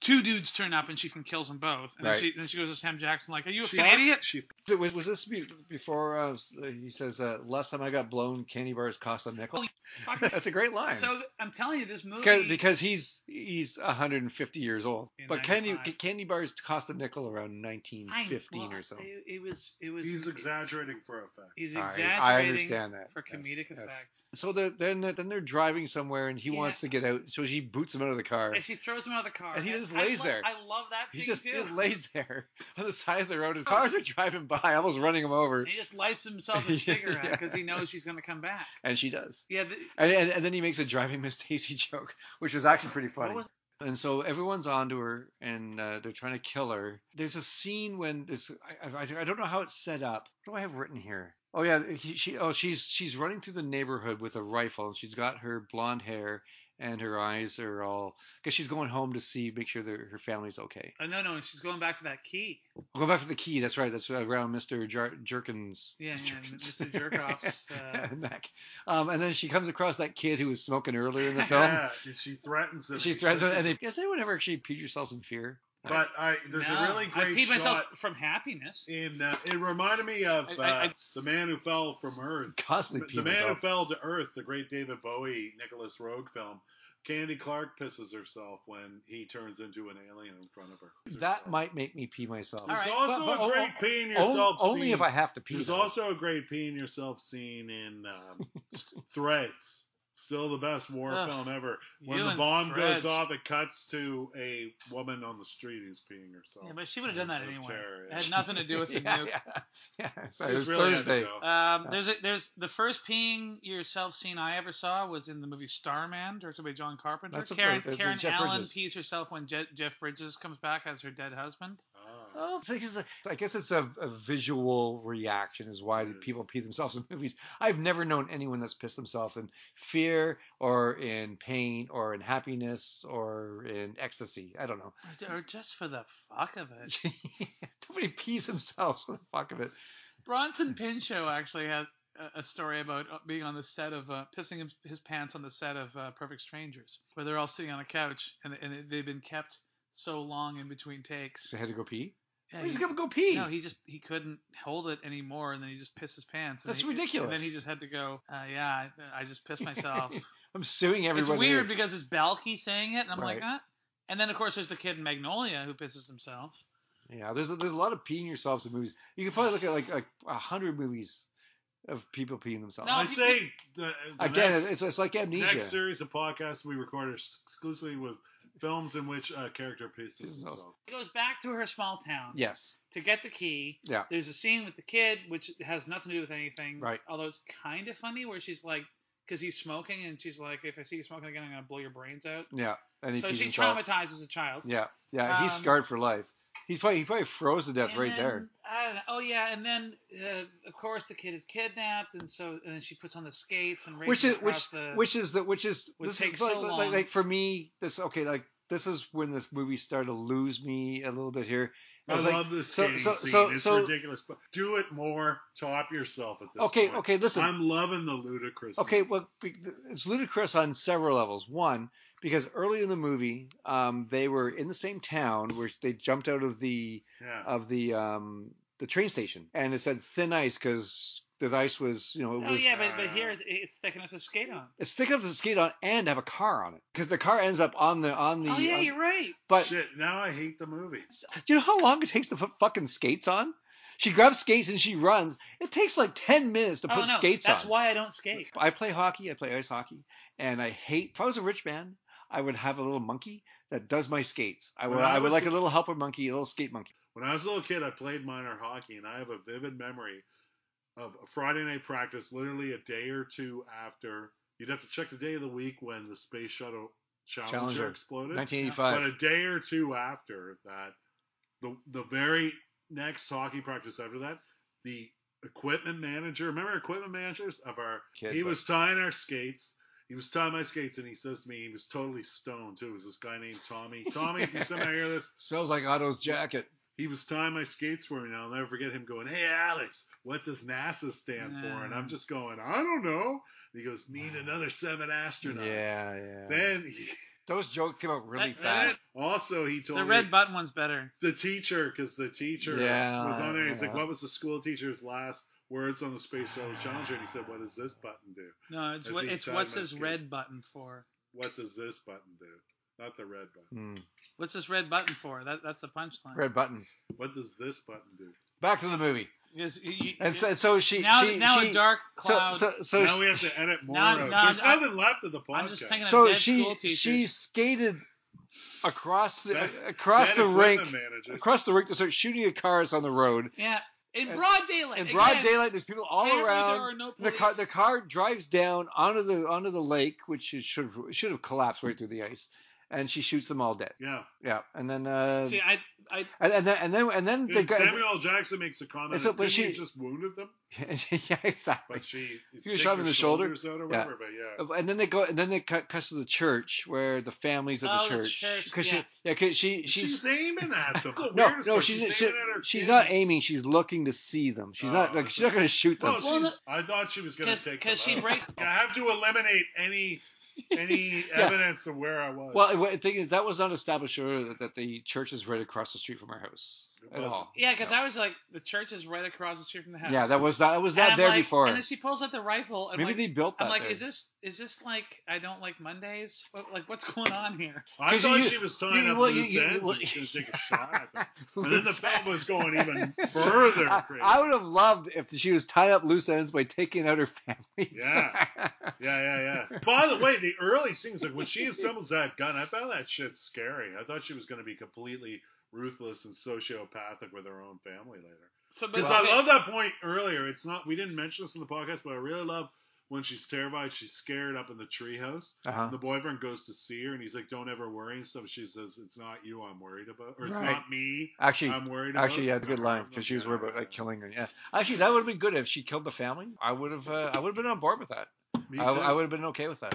Two dudes turn up and she can kills them both. And Right. then, she, then she goes to Sam Jackson like, "Are you a She- fucking idiot?" She Was, was this be- before uh, he says uh, last time I got blown, candy bars cost a nickel? [LAUGHS] That's a great line. So I'm telling you, this movie. because, because he's he's 150 years old. But candy 95. candy bars cost a nickel around I- 1915 well, or so. It, it was. It was. he's exaggerating for effect. He's I- exaggerating I understand that. for comedic yes. effect. So the, then then they're driving somewhere and he Yeah. wants to get out, so she boots him out of the car. And she throws him out of the car. And he just I lays lo- there. I love that He scene just, too. he [LAUGHS] just lays there [LAUGHS] on the side of the road. and Cars are driving by, almost running him over, And he just lights himself a [LAUGHS] cigarette because he knows she's gonna come back. and she does. Yeah. The, And, and, and then he makes a driving Miss Daisy joke, which was actually pretty funny. was- And so everyone's onto her, and uh, they're trying to kill her. There's a scene when this. I, I, I don't know how it's set up. What do I have written here? Oh yeah, he, she oh she's she's running through the neighborhood with a rifle, and she's got her blonde hair, and her eyes are all because she's going home to see, make sure that her family's okay. Oh, no, no, she's going back for that key. Go back for the key. That's right. That's around Mr. Jar- Jerkins. Yeah, yeah, [LAUGHS] Jerkins. Mr. Jerkoff's. Uh, [LAUGHS] neck. Um, and then she comes across that kid who was smoking earlier in the [LAUGHS] film. Yeah, she threatens him. She threatens, pisses- and they, has anyone ever actually peed yourselves in fear? But I, there's no, a really I great peed shot. myself from happiness. In uh, it reminded me of I- uh, I- I- the man who fell from Earth. Constantly The pee man myself. who fell to Earth, the great David Bowie, Nicolas Roeg film. Candy Clark pisses herself when he turns into an alien in front of her. That might make me pee myself. There's right. also But- but a great o- peeing o- yourself only scene. if I have to pee. There's though. also a great peeing yourself scene in um, [LAUGHS] Threads. Still the best war Ugh, film ever. When you the bomb Threads. goes off, it cuts to a woman on the street who's peeing herself. Yeah, but she would have done that anyway. terror, It had nothing to do with the [LAUGHS] yeah, nuke. yeah, yeah. So it was really Thursday. go. Um, there's a, there's the first peeing yourself scene I ever saw was in the movie Starman, directed by John Carpenter. That's a- Karen, the- the Karen Jeff Allen Bridges. pees herself when Je- Jeff Bridges comes back as her dead husband. Ah. Oh, I guess- it's a, a visual reaction is why is. people pee themselves [LAUGHS] in movies. I've never known anyone that's pissed themselves in fear or in pain or in happiness or in ecstasy. I don't know. Or, or just for the fuck of it. [LAUGHS] Nobody pees themselves for the fuck of it. Bronson Pinchot actually has a, story about uh, being on the set of uh, pissing his, his pants on the set of uh, Perfect Strangers, where they're all sitting on a couch and, and they've been kept so long in between takes. They had to go pee. Yeah, He's he- gonna go pee. No, he just he couldn't hold it anymore, and then he just pissed his pants. And That's he- ridiculous. And then he just had to go. Uh, yeah, I, I just pissed myself. [LAUGHS] I'm suing everyone. it's everybody. weird because it's Balki saying it, and I'm like, Right. ah. And then of course there's the kid in Magnolia who pisses himself. Yeah, there's a, there's a lot of peeing yourselves in movies. You can probably look at like like a hundred movies of people peeing themselves. No, I if you- say the, the Again, next, it's it's like amnesia. next series of podcasts we record exclusively with films in which a character pisses Himself. himself. He goes back to her small town yes. to get the key. Yeah. There's a scene with the kid which has nothing to do with anything. Right. Although it's kind of funny where she's like, because he's smoking, and she's like, if I see you smoking again, I'm gonna blow your brains out. Yeah. And he So she she's himself. traumatized a child. Yeah. Yeah. He's Um, scarred for life. He's probably he probably froze to death And right then, there. I don't know. Oh yeah, and then uh, of course the kid is kidnapped, and so and then she puts on the skates and Which races is which across the. which is the which is Would this take is like, so like, long. like for me this okay like this is when this movie started to lose me a little bit here. I was like, love this so- skating so- scene. so- it's so- ridiculous. But do it more. Top yourself at this Okay, point. okay, listen. I'm loving the ludicrous. Okay, well, it's ludicrous on several levels. One, because early in the movie, um, they were in the same town where they jumped out of the yeah. of the um, the train station, and it said thin ice because the ice was, you know, it oh was yeah, but, but uh, here it's, it's thick enough to skate on. it's thick enough to skate on and have a car on it because the car ends up on the on the. oh yeah, on- you're right. but Shit, now I hate the movie. do you know how long it takes to put fucking skates on? She grabs skates and she runs. It takes like ten minutes to put oh no, skates that's on. That's why I don't skate. I play hockey. I play ice hockey, and I hate. If I was a rich man, I would have a little monkey that does my skates. I would. I I, would like a- little helper monkey, a little skate monkey. When I was a little kid, I played minor hockey, and I have a vivid memory of a Friday night practice, literally a day or two after. You'd have to check the day of the week when the space shuttle Challenger, Challenger. exploded. 1985. But a day or two after that, the the very next hockey practice after that, the equipment manager, remember equipment managers of our, Kid, he was tying our skates. He was tying my skates, and he says to me, he was totally stoned too. It was this guy named Tommy. Tommy, if you somehow hear this, [LAUGHS] Smells like Otto's jacket. he was tying my skates for me. And I'll never forget him going, "Hey Alex, what does NASA stand for?" And I'm just going, "I don't know." And he goes, "Need another seven astronauts." Yeah, yeah. Then he, [LAUGHS] Those jokes came out really That- that fast. also he told me The red button one's better. the teacher because the teacher Yeah, was on there. He's like, "What was the school teacher's last words on the space shuttle Challenger?" And he said, "What does this button do? No, it's As what it's what's this skates. red button for? What does this button do? Not the red button. Hmm. What's this red button for? That that's the punchline. Red buttons. What does this button do?" Back to the movie. Because you, you- And so, so she. now she, now she, a dark so- cloud. So, so, now she- we have to edit more. Now- now There's I'm- nothing left of the podcast. I'm just thinking of so dead she school teachers. she skated across the Dead- across Dead the rink equipment managers. across the rink to start shooting at cars on the road. yeah, in and- broad daylight. in broad Again, daylight. There's people all around. No the car the car drives down onto the onto the lake, which should should have collapsed right through the ice. And she shoots them all dead. Yeah. Yeah, and then uh, See, I, I, and, and then and then and then they go. Samuel L. Jackson makes a comment. So, So, but but she she- just wounded them, [LAUGHS] yeah, exactly. but she He was take shot in the shoulder? shoulders Out or Yeah. whatever, But yeah. And then they go, and then they cut cuts to the church where the families of the Oh, the church, church, because yeah. she, yeah, cause she, She's, she's, aiming at them. The [LAUGHS] no, no, she's, she's, she, at she's not aiming, she's looking to see them. She's not Oh, like she's not gonna shoot them. Well, Well, she's, I thought she was going to take because she breaks- [LAUGHS] I have to eliminate any any [LAUGHS] Yeah. evidence of where I was. Well, the thing is, that was not established earlier that, that the church is right across the street from our house at all. yeah, because I was like, the church is right across the street from the house. Yeah, that was that was And not there like- before. And then she pulls out the rifle. And Maybe like, they built that. I'm like, there. is this is this like I don't like Mondays? What, like what's going on here? I thought you- she was tying you- up well, loose you- ends well- and she was going to take a [LAUGHS] shot at. [LAUGHS] And then the film was going even [LAUGHS] further I, crazy. I would have loved if she was tying up loose ends by taking out her family. Yeah. Yeah, yeah, yeah. By the way, the early scenes, like when she assembles that gun, I found that shit scary. I thought she was going to be completely ruthless and sociopathic with her own family later. So, Because okay, I love that point earlier. It's not we didn't mention this in the podcast, but I really love when she's terrified. She's scared up in the treehouse. Uh-huh. The boyfriend goes to see her, and he's like, "Don't ever worry and stuff." She says, "It's not you I'm worried about, or it's Right. not me Actually, I'm worried about." actually, yeah, it's a good line because she was worried about like killing her. Yeah, actually, that would have been good if she killed the family. I would have, uh, I would have been on board with that. Me I, too. I would have been okay with that.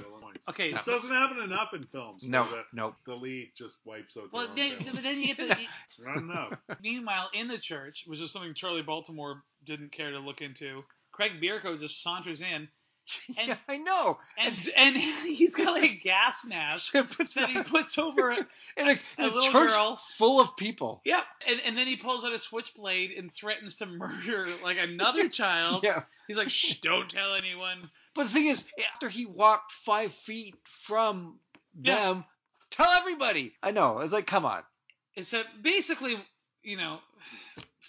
okay. This doesn't happen enough in films. No, where no. The, the lead just wipes out. well, their own then, family. but then you get the. Not enough. meanwhile, in the church, which is something Charlie Baltimore didn't care to look into, Craig Bierko just saunters in, [LAUGHS] and yeah, I know. and and [LAUGHS] he's got like a gas mask that he puts over it. [LAUGHS] in a, in a a little church girl. full of people. Yep. And, and then he pulls out a switchblade and threatens to murder like another child. Yeah, He's like, shh, don't tell anyone. but the thing is, after he walked five feet from Yeah. them, tell everybody. I know. It's like, come on. And so basically, you know,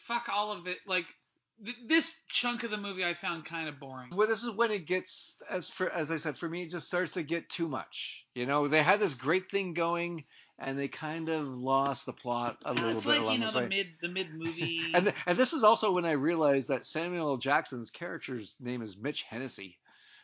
fuck all of it. Like, th- this chunk of the movie I found kind of boring. Well, this is when it gets as for as I said for me, it just starts to get too much. You know, they had this great thing going, and they kind of lost the plot a little it's bit like, along you know, the way. mid the mid movie. [LAUGHS] And and this is also when I realized that Samuel L. Jackson's character's name is Mitch Hennessy.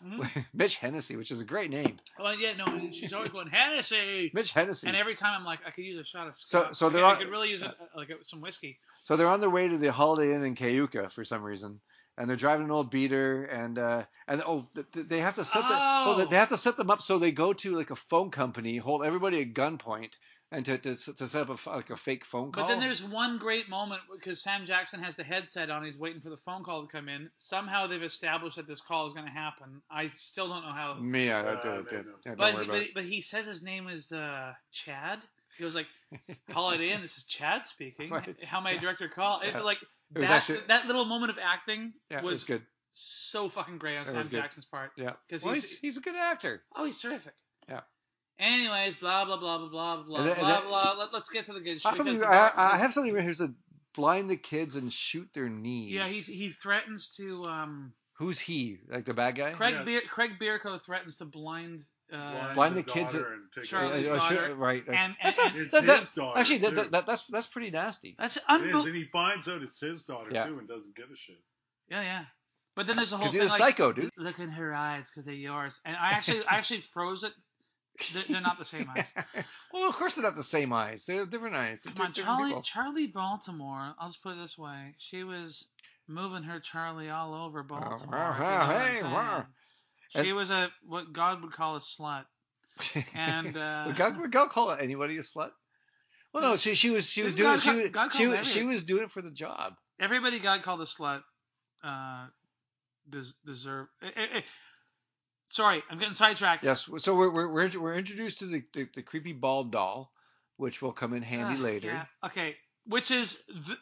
Mhm. [LAUGHS] Mitch Hennessy, which is a great name. well, yeah, no, she's always going Hennessy. Mitch Hennessy. And every time I'm like, I could use a shot of So- scotch. so I they're could- I on- could really use a, like a, some whiskey. So they're on their way to the Holiday Inn in Cayuga for some reason, and they're driving an old beater, and uh, and oh, th- th- they have to set the, Oh. oh, they have to set them up so they go to like a phone company, hold everybody at gunpoint, and to to, to set up a, f- like a fake phone call. But then there's one great moment because Sam Jackson has the headset on. He's waiting for the phone call to come in. Somehow they've established that this call is going to happen. I still don't know how. me, I, I Uh, do, I do, made no yeah, don't But he, but, but he says his name is uh, Chad. He was like, Holiday Inn. This is Chad speaking. [LAUGHS] Right. How may I Yeah. direct your call? It- Yeah. like It was that, actually- that little moment of acting Yeah, was, was good. so fucking great on It Sam. Jackson's part. Yeah, 'Cause well, he's- he's, he's a good actor. Oh, he's terrific. Yeah. Anyways, blah blah blah blah blah blah And then- and blah then- blah. Let, us get to the good I, shit. have something, the I, I have something right here that blind the kids and shoot their knees. Yeah, he he threatens to um. Who's he? Like the bad guy? Craig Yeah. Beer, Craig Bierko threatens to blind. Uh, Blind the the kids daughter and take Charlie- Charlie's Uh, uh, daughter. sure, right. right. and, and, That's not- and It's that- that- his daughter, Actually, that, that, that, that's that's pretty nasty. that's It is, unbelievable. and he finds out it's his daughter Yeah. too, and doesn't give a shit. Yeah, yeah. But then there's a whole Because thing he's a like, psycho, dude. look in her eyes because they're yours. And I actually, I actually froze it. They're, they're not the same eyes. [LAUGHS] well, of course they're not the same eyes. They're different eyes. They're Come on, Charlie, people. Charlie Baltimore. I'll just put it this way: she was moving her Charlie all over Baltimore. if you know what I'm hey, wow. She was a what God would call a slut. And, [LAUGHS] uh, would God, would God call anybody a slut? Well, no, she she was she was doing God she God she, was- she was doing it for the job. Everybody God called a slut. Uh, des- deserve. eh, eh, eh. Sorry, I'm getting sidetracked. Yes. So we're we're we're, we're introduced to the, the the creepy bald doll, which will come in handy Ugh, later. Yeah. Okay. Which is the,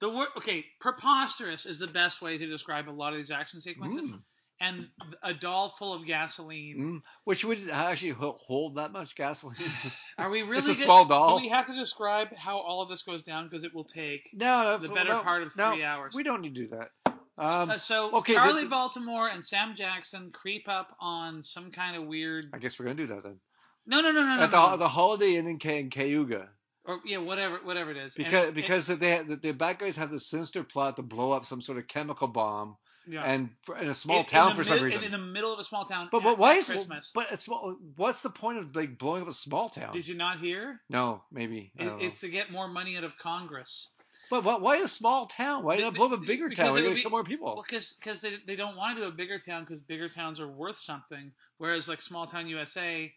the word. Okay. Preposterous is the best way to describe a lot of these action sequences. Mm. And a doll full of gasoline. Mm. Which wouldn't actually hold that much gasoline. [SIGHS] Are we [LAUGHS] really? It's a get- small doll. Do we have to describe how all of this goes down? Because it will take. no, The better no, part of three no, hours. We don't need to do that. Um, Uh, so okay, Charlie the- Baltimore and Sam Jackson creep up on some kind of weird. I guess we're gonna do that then. No, no, no, no, no. At the no. the Holiday Inn in, Ca- in Cayuga. or yeah, whatever, whatever it is. And because it- because they the, the bad guys have this sinister plot to blow up some sort of chemical bomb Yeah. and for, in a small In- town for some reason. In, the middle of a small town. but at- why at is Christmas? but it's small? What's the point of like blowing up a small town? Did you not hear? no, maybe. It, it's to get more money out of Congress. But why, why a small town? Why not blow up a bigger because town? Why it would gotta kill more people? Well, because they, they don't want to do a bigger town because bigger towns are worth something. Whereas like small town USA,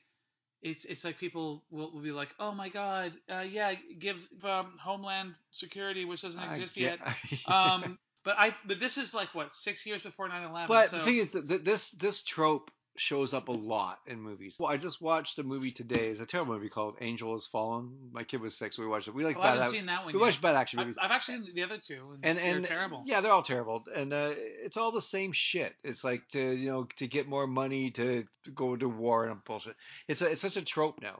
it's it's like people will, will be like, oh my god, uh, yeah, give um, Homeland Security, which doesn't exist yet. [LAUGHS] Um, but I but this is like what six years before 9/11. But so, the thing is that this this trope shows up a lot in movies. Well, I just watched a movie today. It's a terrible movie called Angel Has Fallen. My kid was six, so we watched it. We like oh, I haven't seen that one. we yet. watched bad action I've, movies. I've actually seen the other two, and and, they're and terrible. yeah, they're all terrible, and uh, it's all the same shit. It's like to you know to get more money to go to war and bullshit. It's a, it's such a trope now.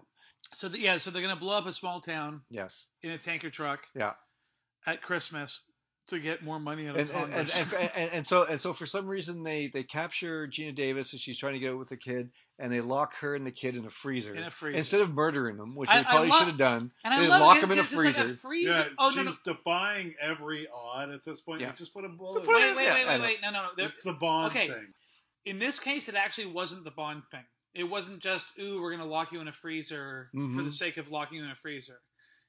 So the, yeah, so they're gonna blow up a small town Yes. in a tanker truck Yeah. at Christmas to get more money out of And and, and, and, and and so and so for some reason they they capture Geena Davis and she's trying to get out with the kid and they lock her and the kid in a freezer, In a freezer. instead of murdering them, which I- they probably love- should have done. and I they love lock them in a it's just like freezer. freezer. Yeah, oh she's no, no. defying every odd at this point. Yeah. You just put a bullet. put in it it. Wait, wait, Yeah, wait, wait, wait. No, no, no. There- It's the Bond okay. thing. in this case, it actually wasn't the Bond thing. It wasn't just, ooh, we're gonna lock you in a freezer for Mhm. the sake of locking you in a freezer.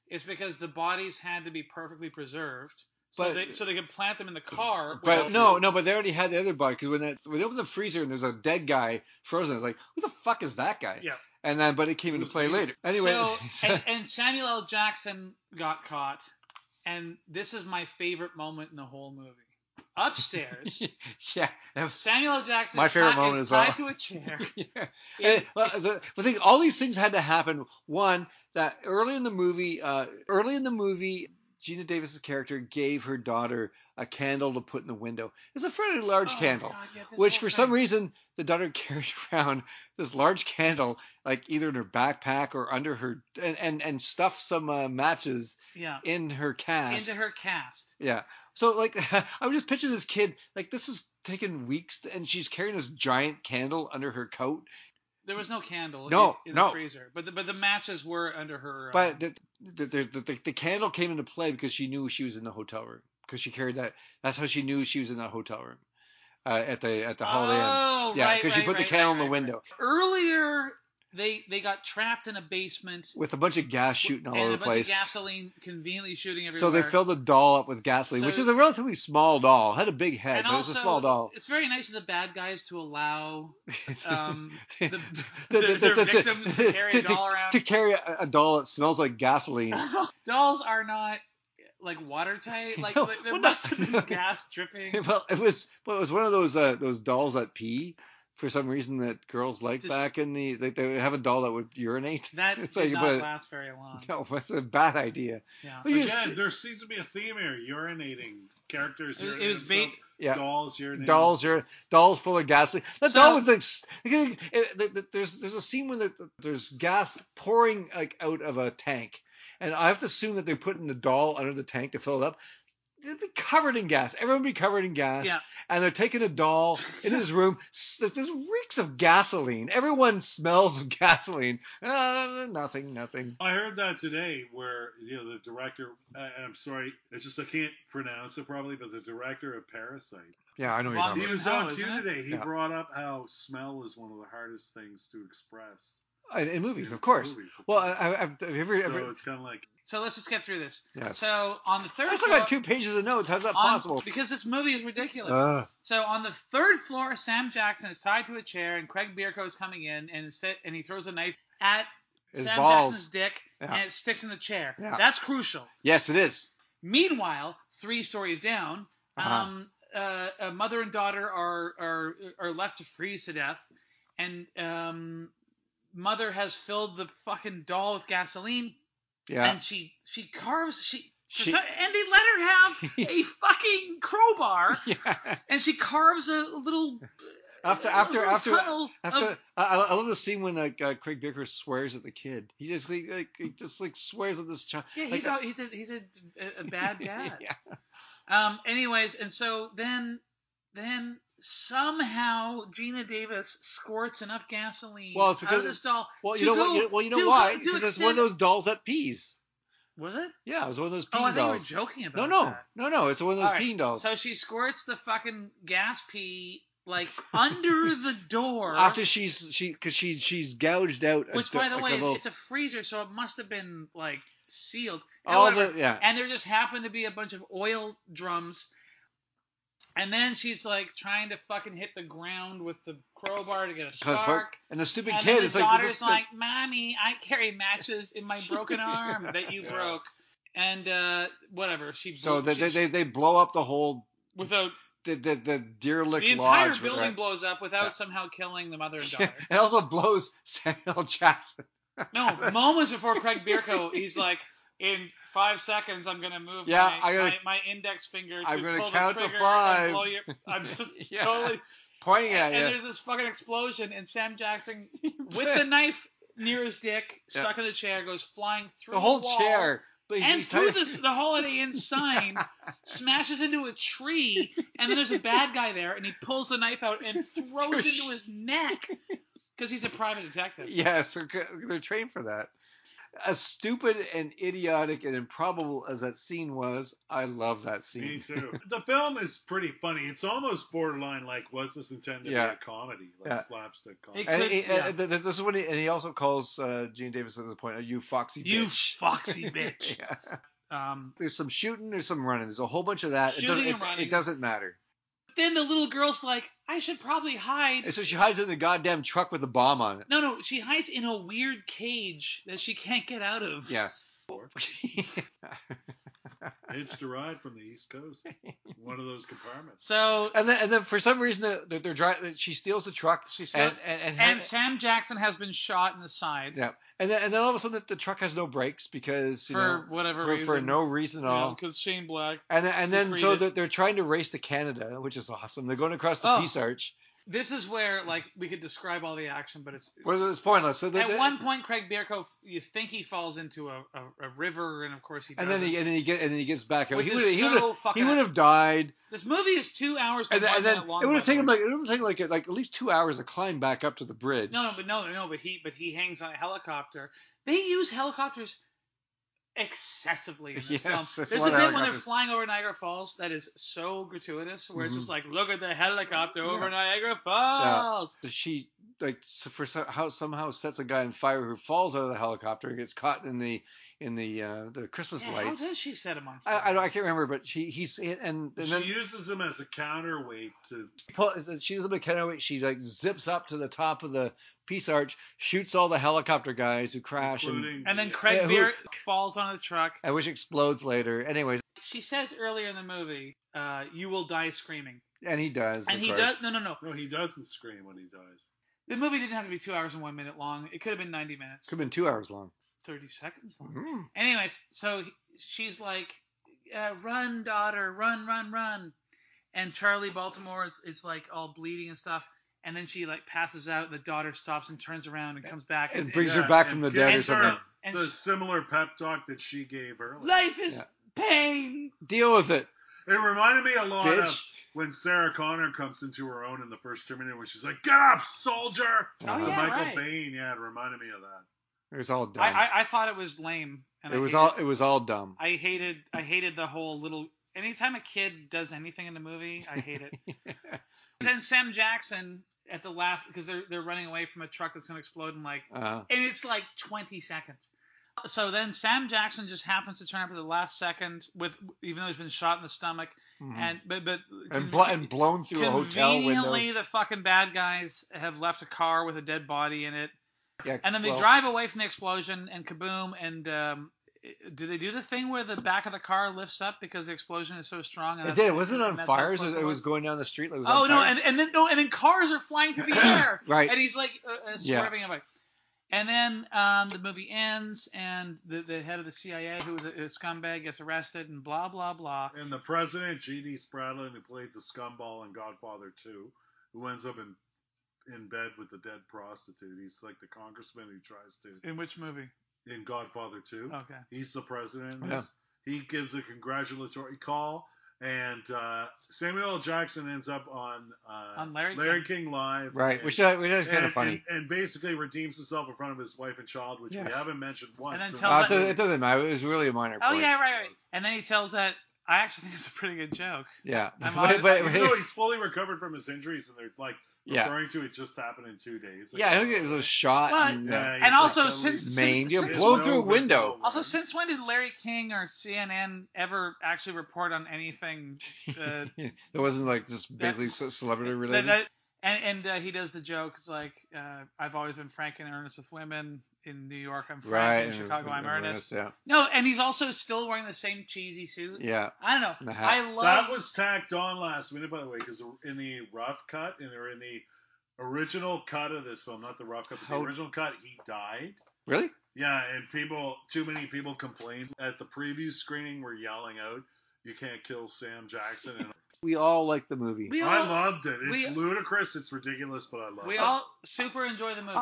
It's because the bodies had to be perfectly preserved, so But- they so they could plant them in the car. But without- no, no, but they already had the other body because when that when they open the freezer and there's a dead guy frozen, it's like who the fuck is that guy? Yeah. And then but it came into play later. Anyway, So, [LAUGHS] and, and Samuel L. Jackson got caught, and this is my favorite moment in the whole movie. Upstairs, [LAUGHS] yeah, was- Samuel L. Jackson My favorite is moment tied as well. to a chair. [LAUGHS] yeah. in- And, well, the, the thing, all these things had to happen. One, that early in the movie, uh, early in the movie, Geena Davis's character gave her daughter a candle to put in the window. It's a fairly large Oh, candle, God, yeah, which for some reason the daughter [LAUGHS] carried around this large candle, like either in her backpack or under her, and and, and stuffed some uh, matches yeah, in her cast. into her cast. Yeah. So like [LAUGHS] I would just picturing this kid like this is taking weeks to, and she's carrying this giant candle under her coat. There was no candle No, in, in no. the freezer, but the, but the matches were under her. Uh, But the the, the the the candle came into play because she knew she was in the hotel room because she carried that. That's how she knew she was in that hotel room uh, at the at the Holiday Inn. oh, Yeah, right, because she right, put the right, candle right, in the window right. Earlier, they they got trapped in a basement with a bunch of gas shooting all and over a the bunch place. of gasoline conveniently shooting everywhere. So they filled the doll up with gasoline, which is a relatively small doll. Had a big head, but also, it's a small doll. It's very nice of the bad guys to allow [LAUGHS] um, [LAUGHS] The- the, the- their, the- their the- victims to carry a doll around. to carry a, a doll that smells like gasoline. [LAUGHS] Dolls are not like watertight. Like No, like, there well, must have been gas dripping. well, it was well, it was one of those uh, those dolls that pee for some reason that girls like Just- back in the like they have a doll that would urinate. That [LAUGHS] It's did like, not but- last very long. [LAUGHS] No, that's a bad idea. Yeah. Well, you just- Again, there seems to be a theme here. Urinating characters. It- it urinating was bait- yeah. Dolls urinating. Dolls, are dolls full of gasoline. That So- doll was like, it- [LAUGHS] it- it- it- there's there's a scene when the, there's gas pouring like out of a tank, and I have to assume that they're putting the doll under the tank to fill it up. It'd be covered in gas. Everyone would be covered in gas. Yeah. And they're taking a doll in his room. S- There's, there's reeks of gasoline. Everyone smells of gasoline. Uh, nothing, nothing. I heard that today, where you know the director. I, I'm sorry, it's just I can't pronounce it probably, but the director of Parasite. Yeah, I know you're Bong talking He was Oh, on isn't Q today. He Yeah. brought up how smell is one of the hardest things to express. In, in movies, of course. movies, Well, course. I, I, I've, have you ever, so ever, it's kind of like So let's just get through this. Yes. So on the third I still floor, got two pages of notes. How's that on- possible? because this movie is ridiculous. Uh, So on the third floor, Sam Jackson is tied to a chair, and Craig Bierko is coming in, and instead, and he throws a knife at His Sam balls. Jackson's dick, Yeah. and it sticks in the chair. Yeah. That's crucial. yes, it is. Meanwhile, three stories down, Uh-huh. um, uh, a mother and daughter are are are left to freeze to death, and um, mother has filled the fucking doll with gasoline, Yeah. and she she carves she. She- some- and they let her have [LAUGHS] a fucking crowbar, [LAUGHS] yeah. and she carves a little After a after after tunnel after of- I, I love the scene when like uh, Craig Baker swears at the kid. He just like, like he just like swears at this child. yeah, like, he's a, he's a he's a, a bad [LAUGHS] dad. yeah. Um. Anyways, and so then, then somehow Geena Davis squirts enough gasoline Well, it's out because of this doll. Well, you know go, what? Well, you know to why? Because it's one of those dolls that pees. Was it? Yeah, it was one of those Oh, peen I think you were joking no, about no, that. no, no. It's one of those right, peen dolls. So she squirts the fucking gas pee like under [LAUGHS] the door. After she's she because she she's gouged out. which, by the like way, a little, it's a freezer, so it must have been like sealed. all However, the yeah. and there just happened to be a bunch of oil drums. And then she's like trying to fucking hit the ground with the crowbar to get a spark. and the stupid and kid is like, daughter's like, "Mommy, I carry matches in my broken [LAUGHS] arm that you Yeah. broke." And uh, whatever, she so they, she- they they blow up the whole without the the, the Deerlick the entire Lodge building that. blows up without Yeah. somehow killing the mother and [LAUGHS] daughter. it also blows [LAUGHS] Samuel Jackson. No, moments before Craig Bierko, he's like, in five seconds, I'm gonna move Yeah, my, I gotta- my, my index finger to I'm gonna pull count the to five. And blow your, I'm [LAUGHS] just Yeah. totally. Pointing And, at and you. And there's this fucking explosion, and Sam Jackson, [LAUGHS] with the knife near his dick, stuck in the chair, goes flying through the whole wall, chair. But and through this, the Holiday Inn [LAUGHS] sign, smashes into a tree, and then there's a bad guy there, and he pulls the knife out and throws it into his neck because he's a private detective. Yes, they're trained for that. As stupid and idiotic and improbable as that scene was, I love that scene. Me too. the film is pretty funny. It's almost borderline like, was this intended Yeah. to be a comedy, like Yeah. slapstick comedy? It And, could- he- yeah. and this is when he, and he also calls uh, Geena Davis at this point, "Oh, "You foxy You bitch." foxy [LAUGHS] bitch. yeah. Um, There's some shooting, there's some running, there's a whole bunch of that. It, Shooting doesn't, and it, running. it doesn't matter. Then the little girl's like, I should probably hide. And so she hides in the goddamn truck with a bomb on it. No, no, she hides in a weird cage that she can't get out of. Yes. Hitched a ride from the East Coast. One of those compartments. So and then, and then for some reason, they're, they're, they're driving. She steals the truck. She and, steals- and, and, and Sam Jackson has been shot in the side. Yeah, and then and then all of a sudden the, the truck has no brakes because you For know, whatever for, for no reason at all. because Shane Black. and and then so they're, they're trying to race to Canada, which is awesome. They're going across the Oh. Peace Arch. This is where like we could describe all the action, but it's Well, it's pointless. So they- at they- one point Craig Bierko, you think he falls into a, a, a river, and of course he and doesn't. then he and then he get and then he gets back. Which he is would so he would have died. this movie is two hours And and, then, one and then minute long. it would have taken like it would have taken like like at least two hours to climb back up to the bridge. No, no, but no, no, but he, but he hangs on a helicopter. They use helicopters excessively in this Yes, film. There's a one bit when they're flying over Niagara Falls that is so gratuitous, where it's mm-hmm. just like, look at the helicopter over Yeah. Niagara Falls. she like for some, how somehow sets a guy on fire who falls out of the helicopter and gets caught in the in the uh, the Christmas Yeah, how lights. does she set him on I, fire? I, don't- I can't remember, but she he's and and she then uses him as a counterweight to. pull, she does a bit kind of she like zips up to the top of the Peace Arch, shoots all the helicopter guys who crash, and, Including and then Craig Yeah, Beer falls on the truck. and which explodes later. Anyways, She says earlier in the movie, uh, "You will die screaming," and he does. and of he course. does. No, no, no. No, he doesn't scream when he dies. The movie didn't have to be two hours and one minute long. It could have been ninety minutes, Could have been two hours long. Thirty seconds long. Mm. Anyways, so she's like, uh, "Run, daughter, run, run, run," and Charlie Baltimore is, is like all bleeding and stuff. And then she like passes out, and the daughter stops and turns around and comes back And brings her back from the dead or her something. And the sh- similar pep talk that she gave earlier. life is Yeah. pain. Deal with it, It reminded me a lot of when Sarah Connor comes into her own in the first Terminator, when she's like, "Get up, soldier!" Oh, To yeah, Michael right. Biehn, yeah, it reminded me of that. It was all dumb. I, I, I thought it was lame. And it I was hated, all it was all dumb. I hated I hated the whole little. Anytime a kid does anything in the movie, I hate it. [LAUGHS] then Sam Jackson at the last because they're they're running away from a truck that's going to explode in like Uh, and it's like 20 seconds. So then Sam Jackson just happens to turn up at the last second with even though he's been shot in the stomach mhm. and but but and, blo- and blown through a hotel window. conveniently the fucking bad guys have left a car with a dead body in it Yeah, and then they well, drive away from the explosion and kaboom and um do they do the thing where the back of the car lifts up because the explosion is so strong? And It did. It wasn't and on fire. It was, it it was? was going down the street. Like it was Oh on no, fire. and, and then no, and then cars are flying through the [CLEARS THROAT] air, Right. And he's like uh, uh, Yeah. away. And then um, the movie ends, and the, the head of the CIA, who was a, a scumbag, gets arrested, and blah blah blah. And the president, G.D. Spradlin, who played the scumball in Godfather 2, who ends up in in bed with the dead prostitute. He's like the congressman who tries to In which movie? in Godfather 2. Okay. He's the president. Yeah. this. He gives a congratulatory call, and uh, Samuel L. Jackson ends up on uh, On Larry King. Live, Right, and, which uh, which is kind and, of funny. and, and basically redeems himself in front of his wife and child, which Yes. we haven't mentioned once. And then in tells Uh, that- it, doesn't, it doesn't matter. It was really a minor Oh point. yeah, right, right. And then he tells that I actually think it's a pretty good joke. Yeah, I'm [LAUGHS] but, but, Even but- though he's fully recovered from his injuries, and they're like Yeah. referring to it just happened in two days. Like, yeah, I think it was a shot. But- and, Yeah, And like also, totally since- maimed. You since- blow no through a window. visible Also, since when did Larry King or CNN ever actually report on anything? [LAUGHS] Uh, it wasn't like just basically ce- celebrity that, related. that, and and uh, he does the jokes like, uh, "I've always been frank and earnest with women. In New York, I'm frank. right. In Chicago, I'm earnest." Yeah. No, and he's also still wearing the same cheesy suit. Yeah. I don't know. I love. That was tacked on last minute, by the way, because in the rough cut, and or in the original cut of this film, not the rough cut, but How- the original cut, he died. Really? Yeah, and people, too many people complained at the preview screening. Were yelling out, "You can't kill Sam Jackson!" And We all like the movie. we all, I loved it. It's we- ludicrous. It's ridiculous, but I love it. we all super enjoy the movie.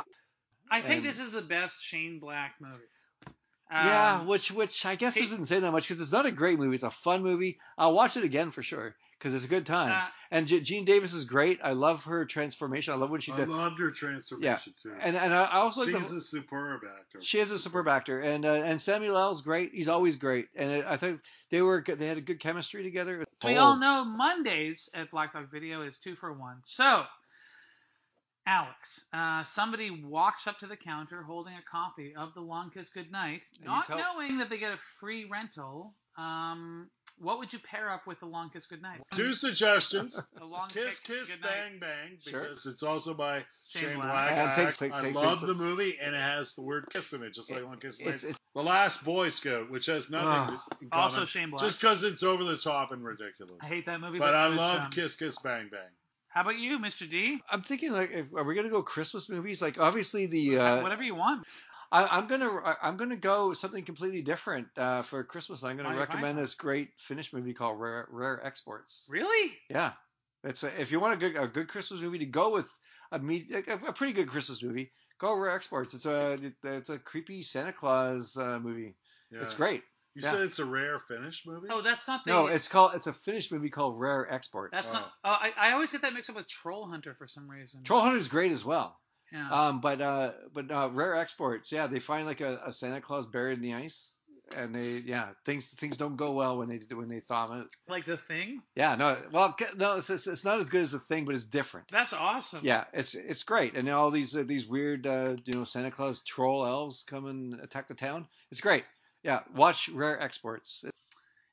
I think And- this is the best Shane Black movie. yeah, Um, which which I guess he- isn't saying that much because it's not a great movie. It's a fun movie. I'll watch it again for sure because it's a good time. Uh, and G- Geena Davis is great. I love her transformation. I love when she I does. loved her transformation too. And and I I also like She's the, a superb actor. she is a superb actor, and uh, and Samuel L's great. He's always great, and it, I think they were good- they had a good chemistry together. We all know Mondays at Black Dog Video is two for one. So, Alex, uh, somebody walks up to the counter holding a copy of The Long Kiss Goodnight, not tell- knowing that they get a free rental. Um, what would you pair up with The Long Kiss Goodnight? Two suggestions. [LAUGHS] A long Kiss Kiss Kiss Goodnight. Bang Bang Sure. because it's also by Shane Shane, Black. Black. And I, takes- take- I love takes- the movie and it has the word kiss in it, just like One Kiss It's, Night. it's The Last Boy Scout, which has nothing Ah. in Also common, Shane Black. just because it's over the top and ridiculous. I hate that movie, but I love um, Kiss Kiss Bang Bang. How about you, Mr. D? I'm thinking like, are we gonna go Christmas movies? Like obviously the uh, Whatever you want. I, I'm gonna I- I'm gonna go something completely different uh, for Christmas. I'm gonna Why- why recommend not? this great Finnish movie called Rare Rare Exports. Really? Yeah, it's a, if you want a good a good Christmas movie to go with a me a, a pretty good Christmas movie, go Rare Exports. It's a it's a creepy Santa Claus uh, movie. Yeah. It's great. You yeah. said it's a rare Finnish movie. Oh, that's not the. No, it's called it's a Finnish movie called Rare Exports. That's Oh. not. Oh, I, I always get that mixed up with Troll Hunter for some reason. Troll Hunter is great as well. Yeah. Um, but uh, but uh, rare exports, yeah, they find like a, a Santa Claus buried in the ice, and they yeah things things don't go well when they when they thaw him out. like the thing. Yeah, no, well, no, it's, it's, it's not as good as the thing, but it's different. That's awesome. Yeah, it's it's great, and all these uh, these weird uh, you know Santa Claus troll elves come and attack the town. It's great. Yeah, watch Rare Exports.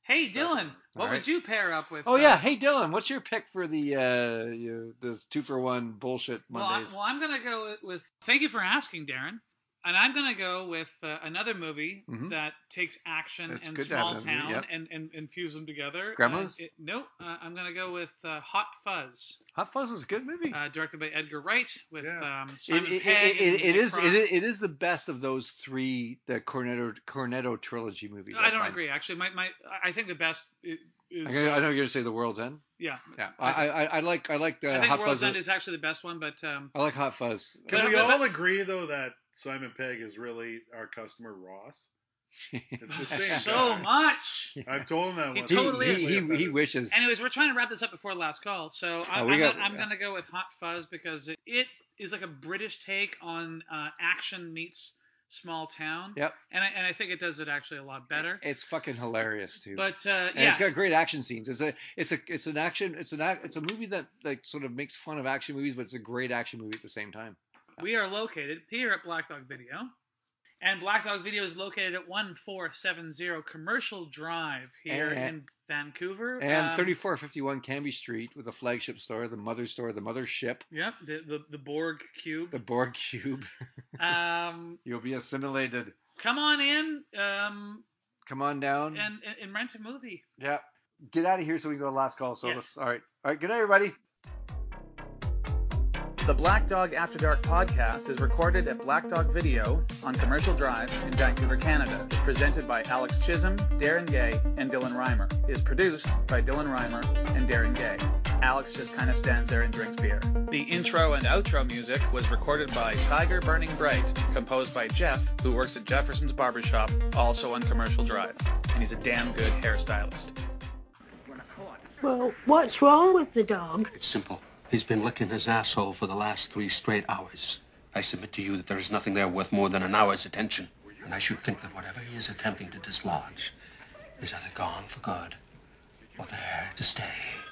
Hey, Dylan, what All would you pair up with? Oh uh, yeah, hey Dylan, what's your pick for the uh you, know, this two for one bullshit Well, I, Mondays? well, I'm gonna go with, with. Thank you for asking, Darren. And I'm gonna go with uh, another movie Mhm. that takes action It's and good to small town yep. and, and, and fuse them together. Gremlins? Uh, it, nope. Uh, I'm gonna go with uh, Hot Fuzz, Hot Fuzz is a good movie. uh, directed by Edgar Wright with Yeah. um, Simon it, Pegg. it, and it, it Nick is Frost. it, is- it is the best of those three the Cornetto Cornetto trilogy movies. I don't find. agree. Actually, my, my I think the best i- is. I know you're gonna say The World's End. yeah. Yeah, I I, I like I like the I think Hot World's Fuzz. End is actually the best one, but um, I like Hot Fuzz. Can But- we but- all agree though that Simon Pegg is really our customer Ross? [LAUGHS] It's the same so guy. much. I've told him that He once. he, totally he, he, he wishes. Anyways, we're trying to wrap this up before the last call, so I, Oh, we I'm, got- gonna, I'm gonna go with Hot Fuzz because it, it is like a British take on uh, action meets small town. Yep. And I, and I think it does it actually a lot better. It's fucking hilarious too. But uh, and yeah, it's got great action scenes. It's a it's a it's an action it's an ac- it's a movie that like sort of makes fun of action movies, but it's a great action movie at the same time. We are located here at Black Dog Video, and Black Dog Video is located at 1470 Commercial Drive here And- in Vancouver. And Um, 3451 Cambie Street with a flagship store, the mother store, the mothership, Yep, the, the the Borg Cube. the Borg Cube. [LAUGHS] Um, You'll be assimilated. come on in um, Come on down. and, and and rent a movie. yeah. Get out of here so we can go to last call. So Yes. let's, all right. All right. Good night, everybody. The Black Dog After Dark podcast is recorded at Black Dog Video on Commercial Drive in Vancouver, Canada. Presented by Alex Chisholm, Darren Gay, and Dylan Rhymer. It is produced by Dylan Rhymer and Darren Gay. Alex just kind of stands there and drinks beer. The intro and outro music was recorded by Tyger Burning Bright, composed by Jeff, who works at Jefferson's Barbershop, also on Commercial Drive. And he's a damn good hairstylist. When a court Well, what's wrong with the dog? It's simple. He's been licking his asshole for the last three straight hours. I submit to you that there is nothing there worth more than an hour's attention. And I should think that whatever he is attempting to dislodge is either gone for good or there to stay.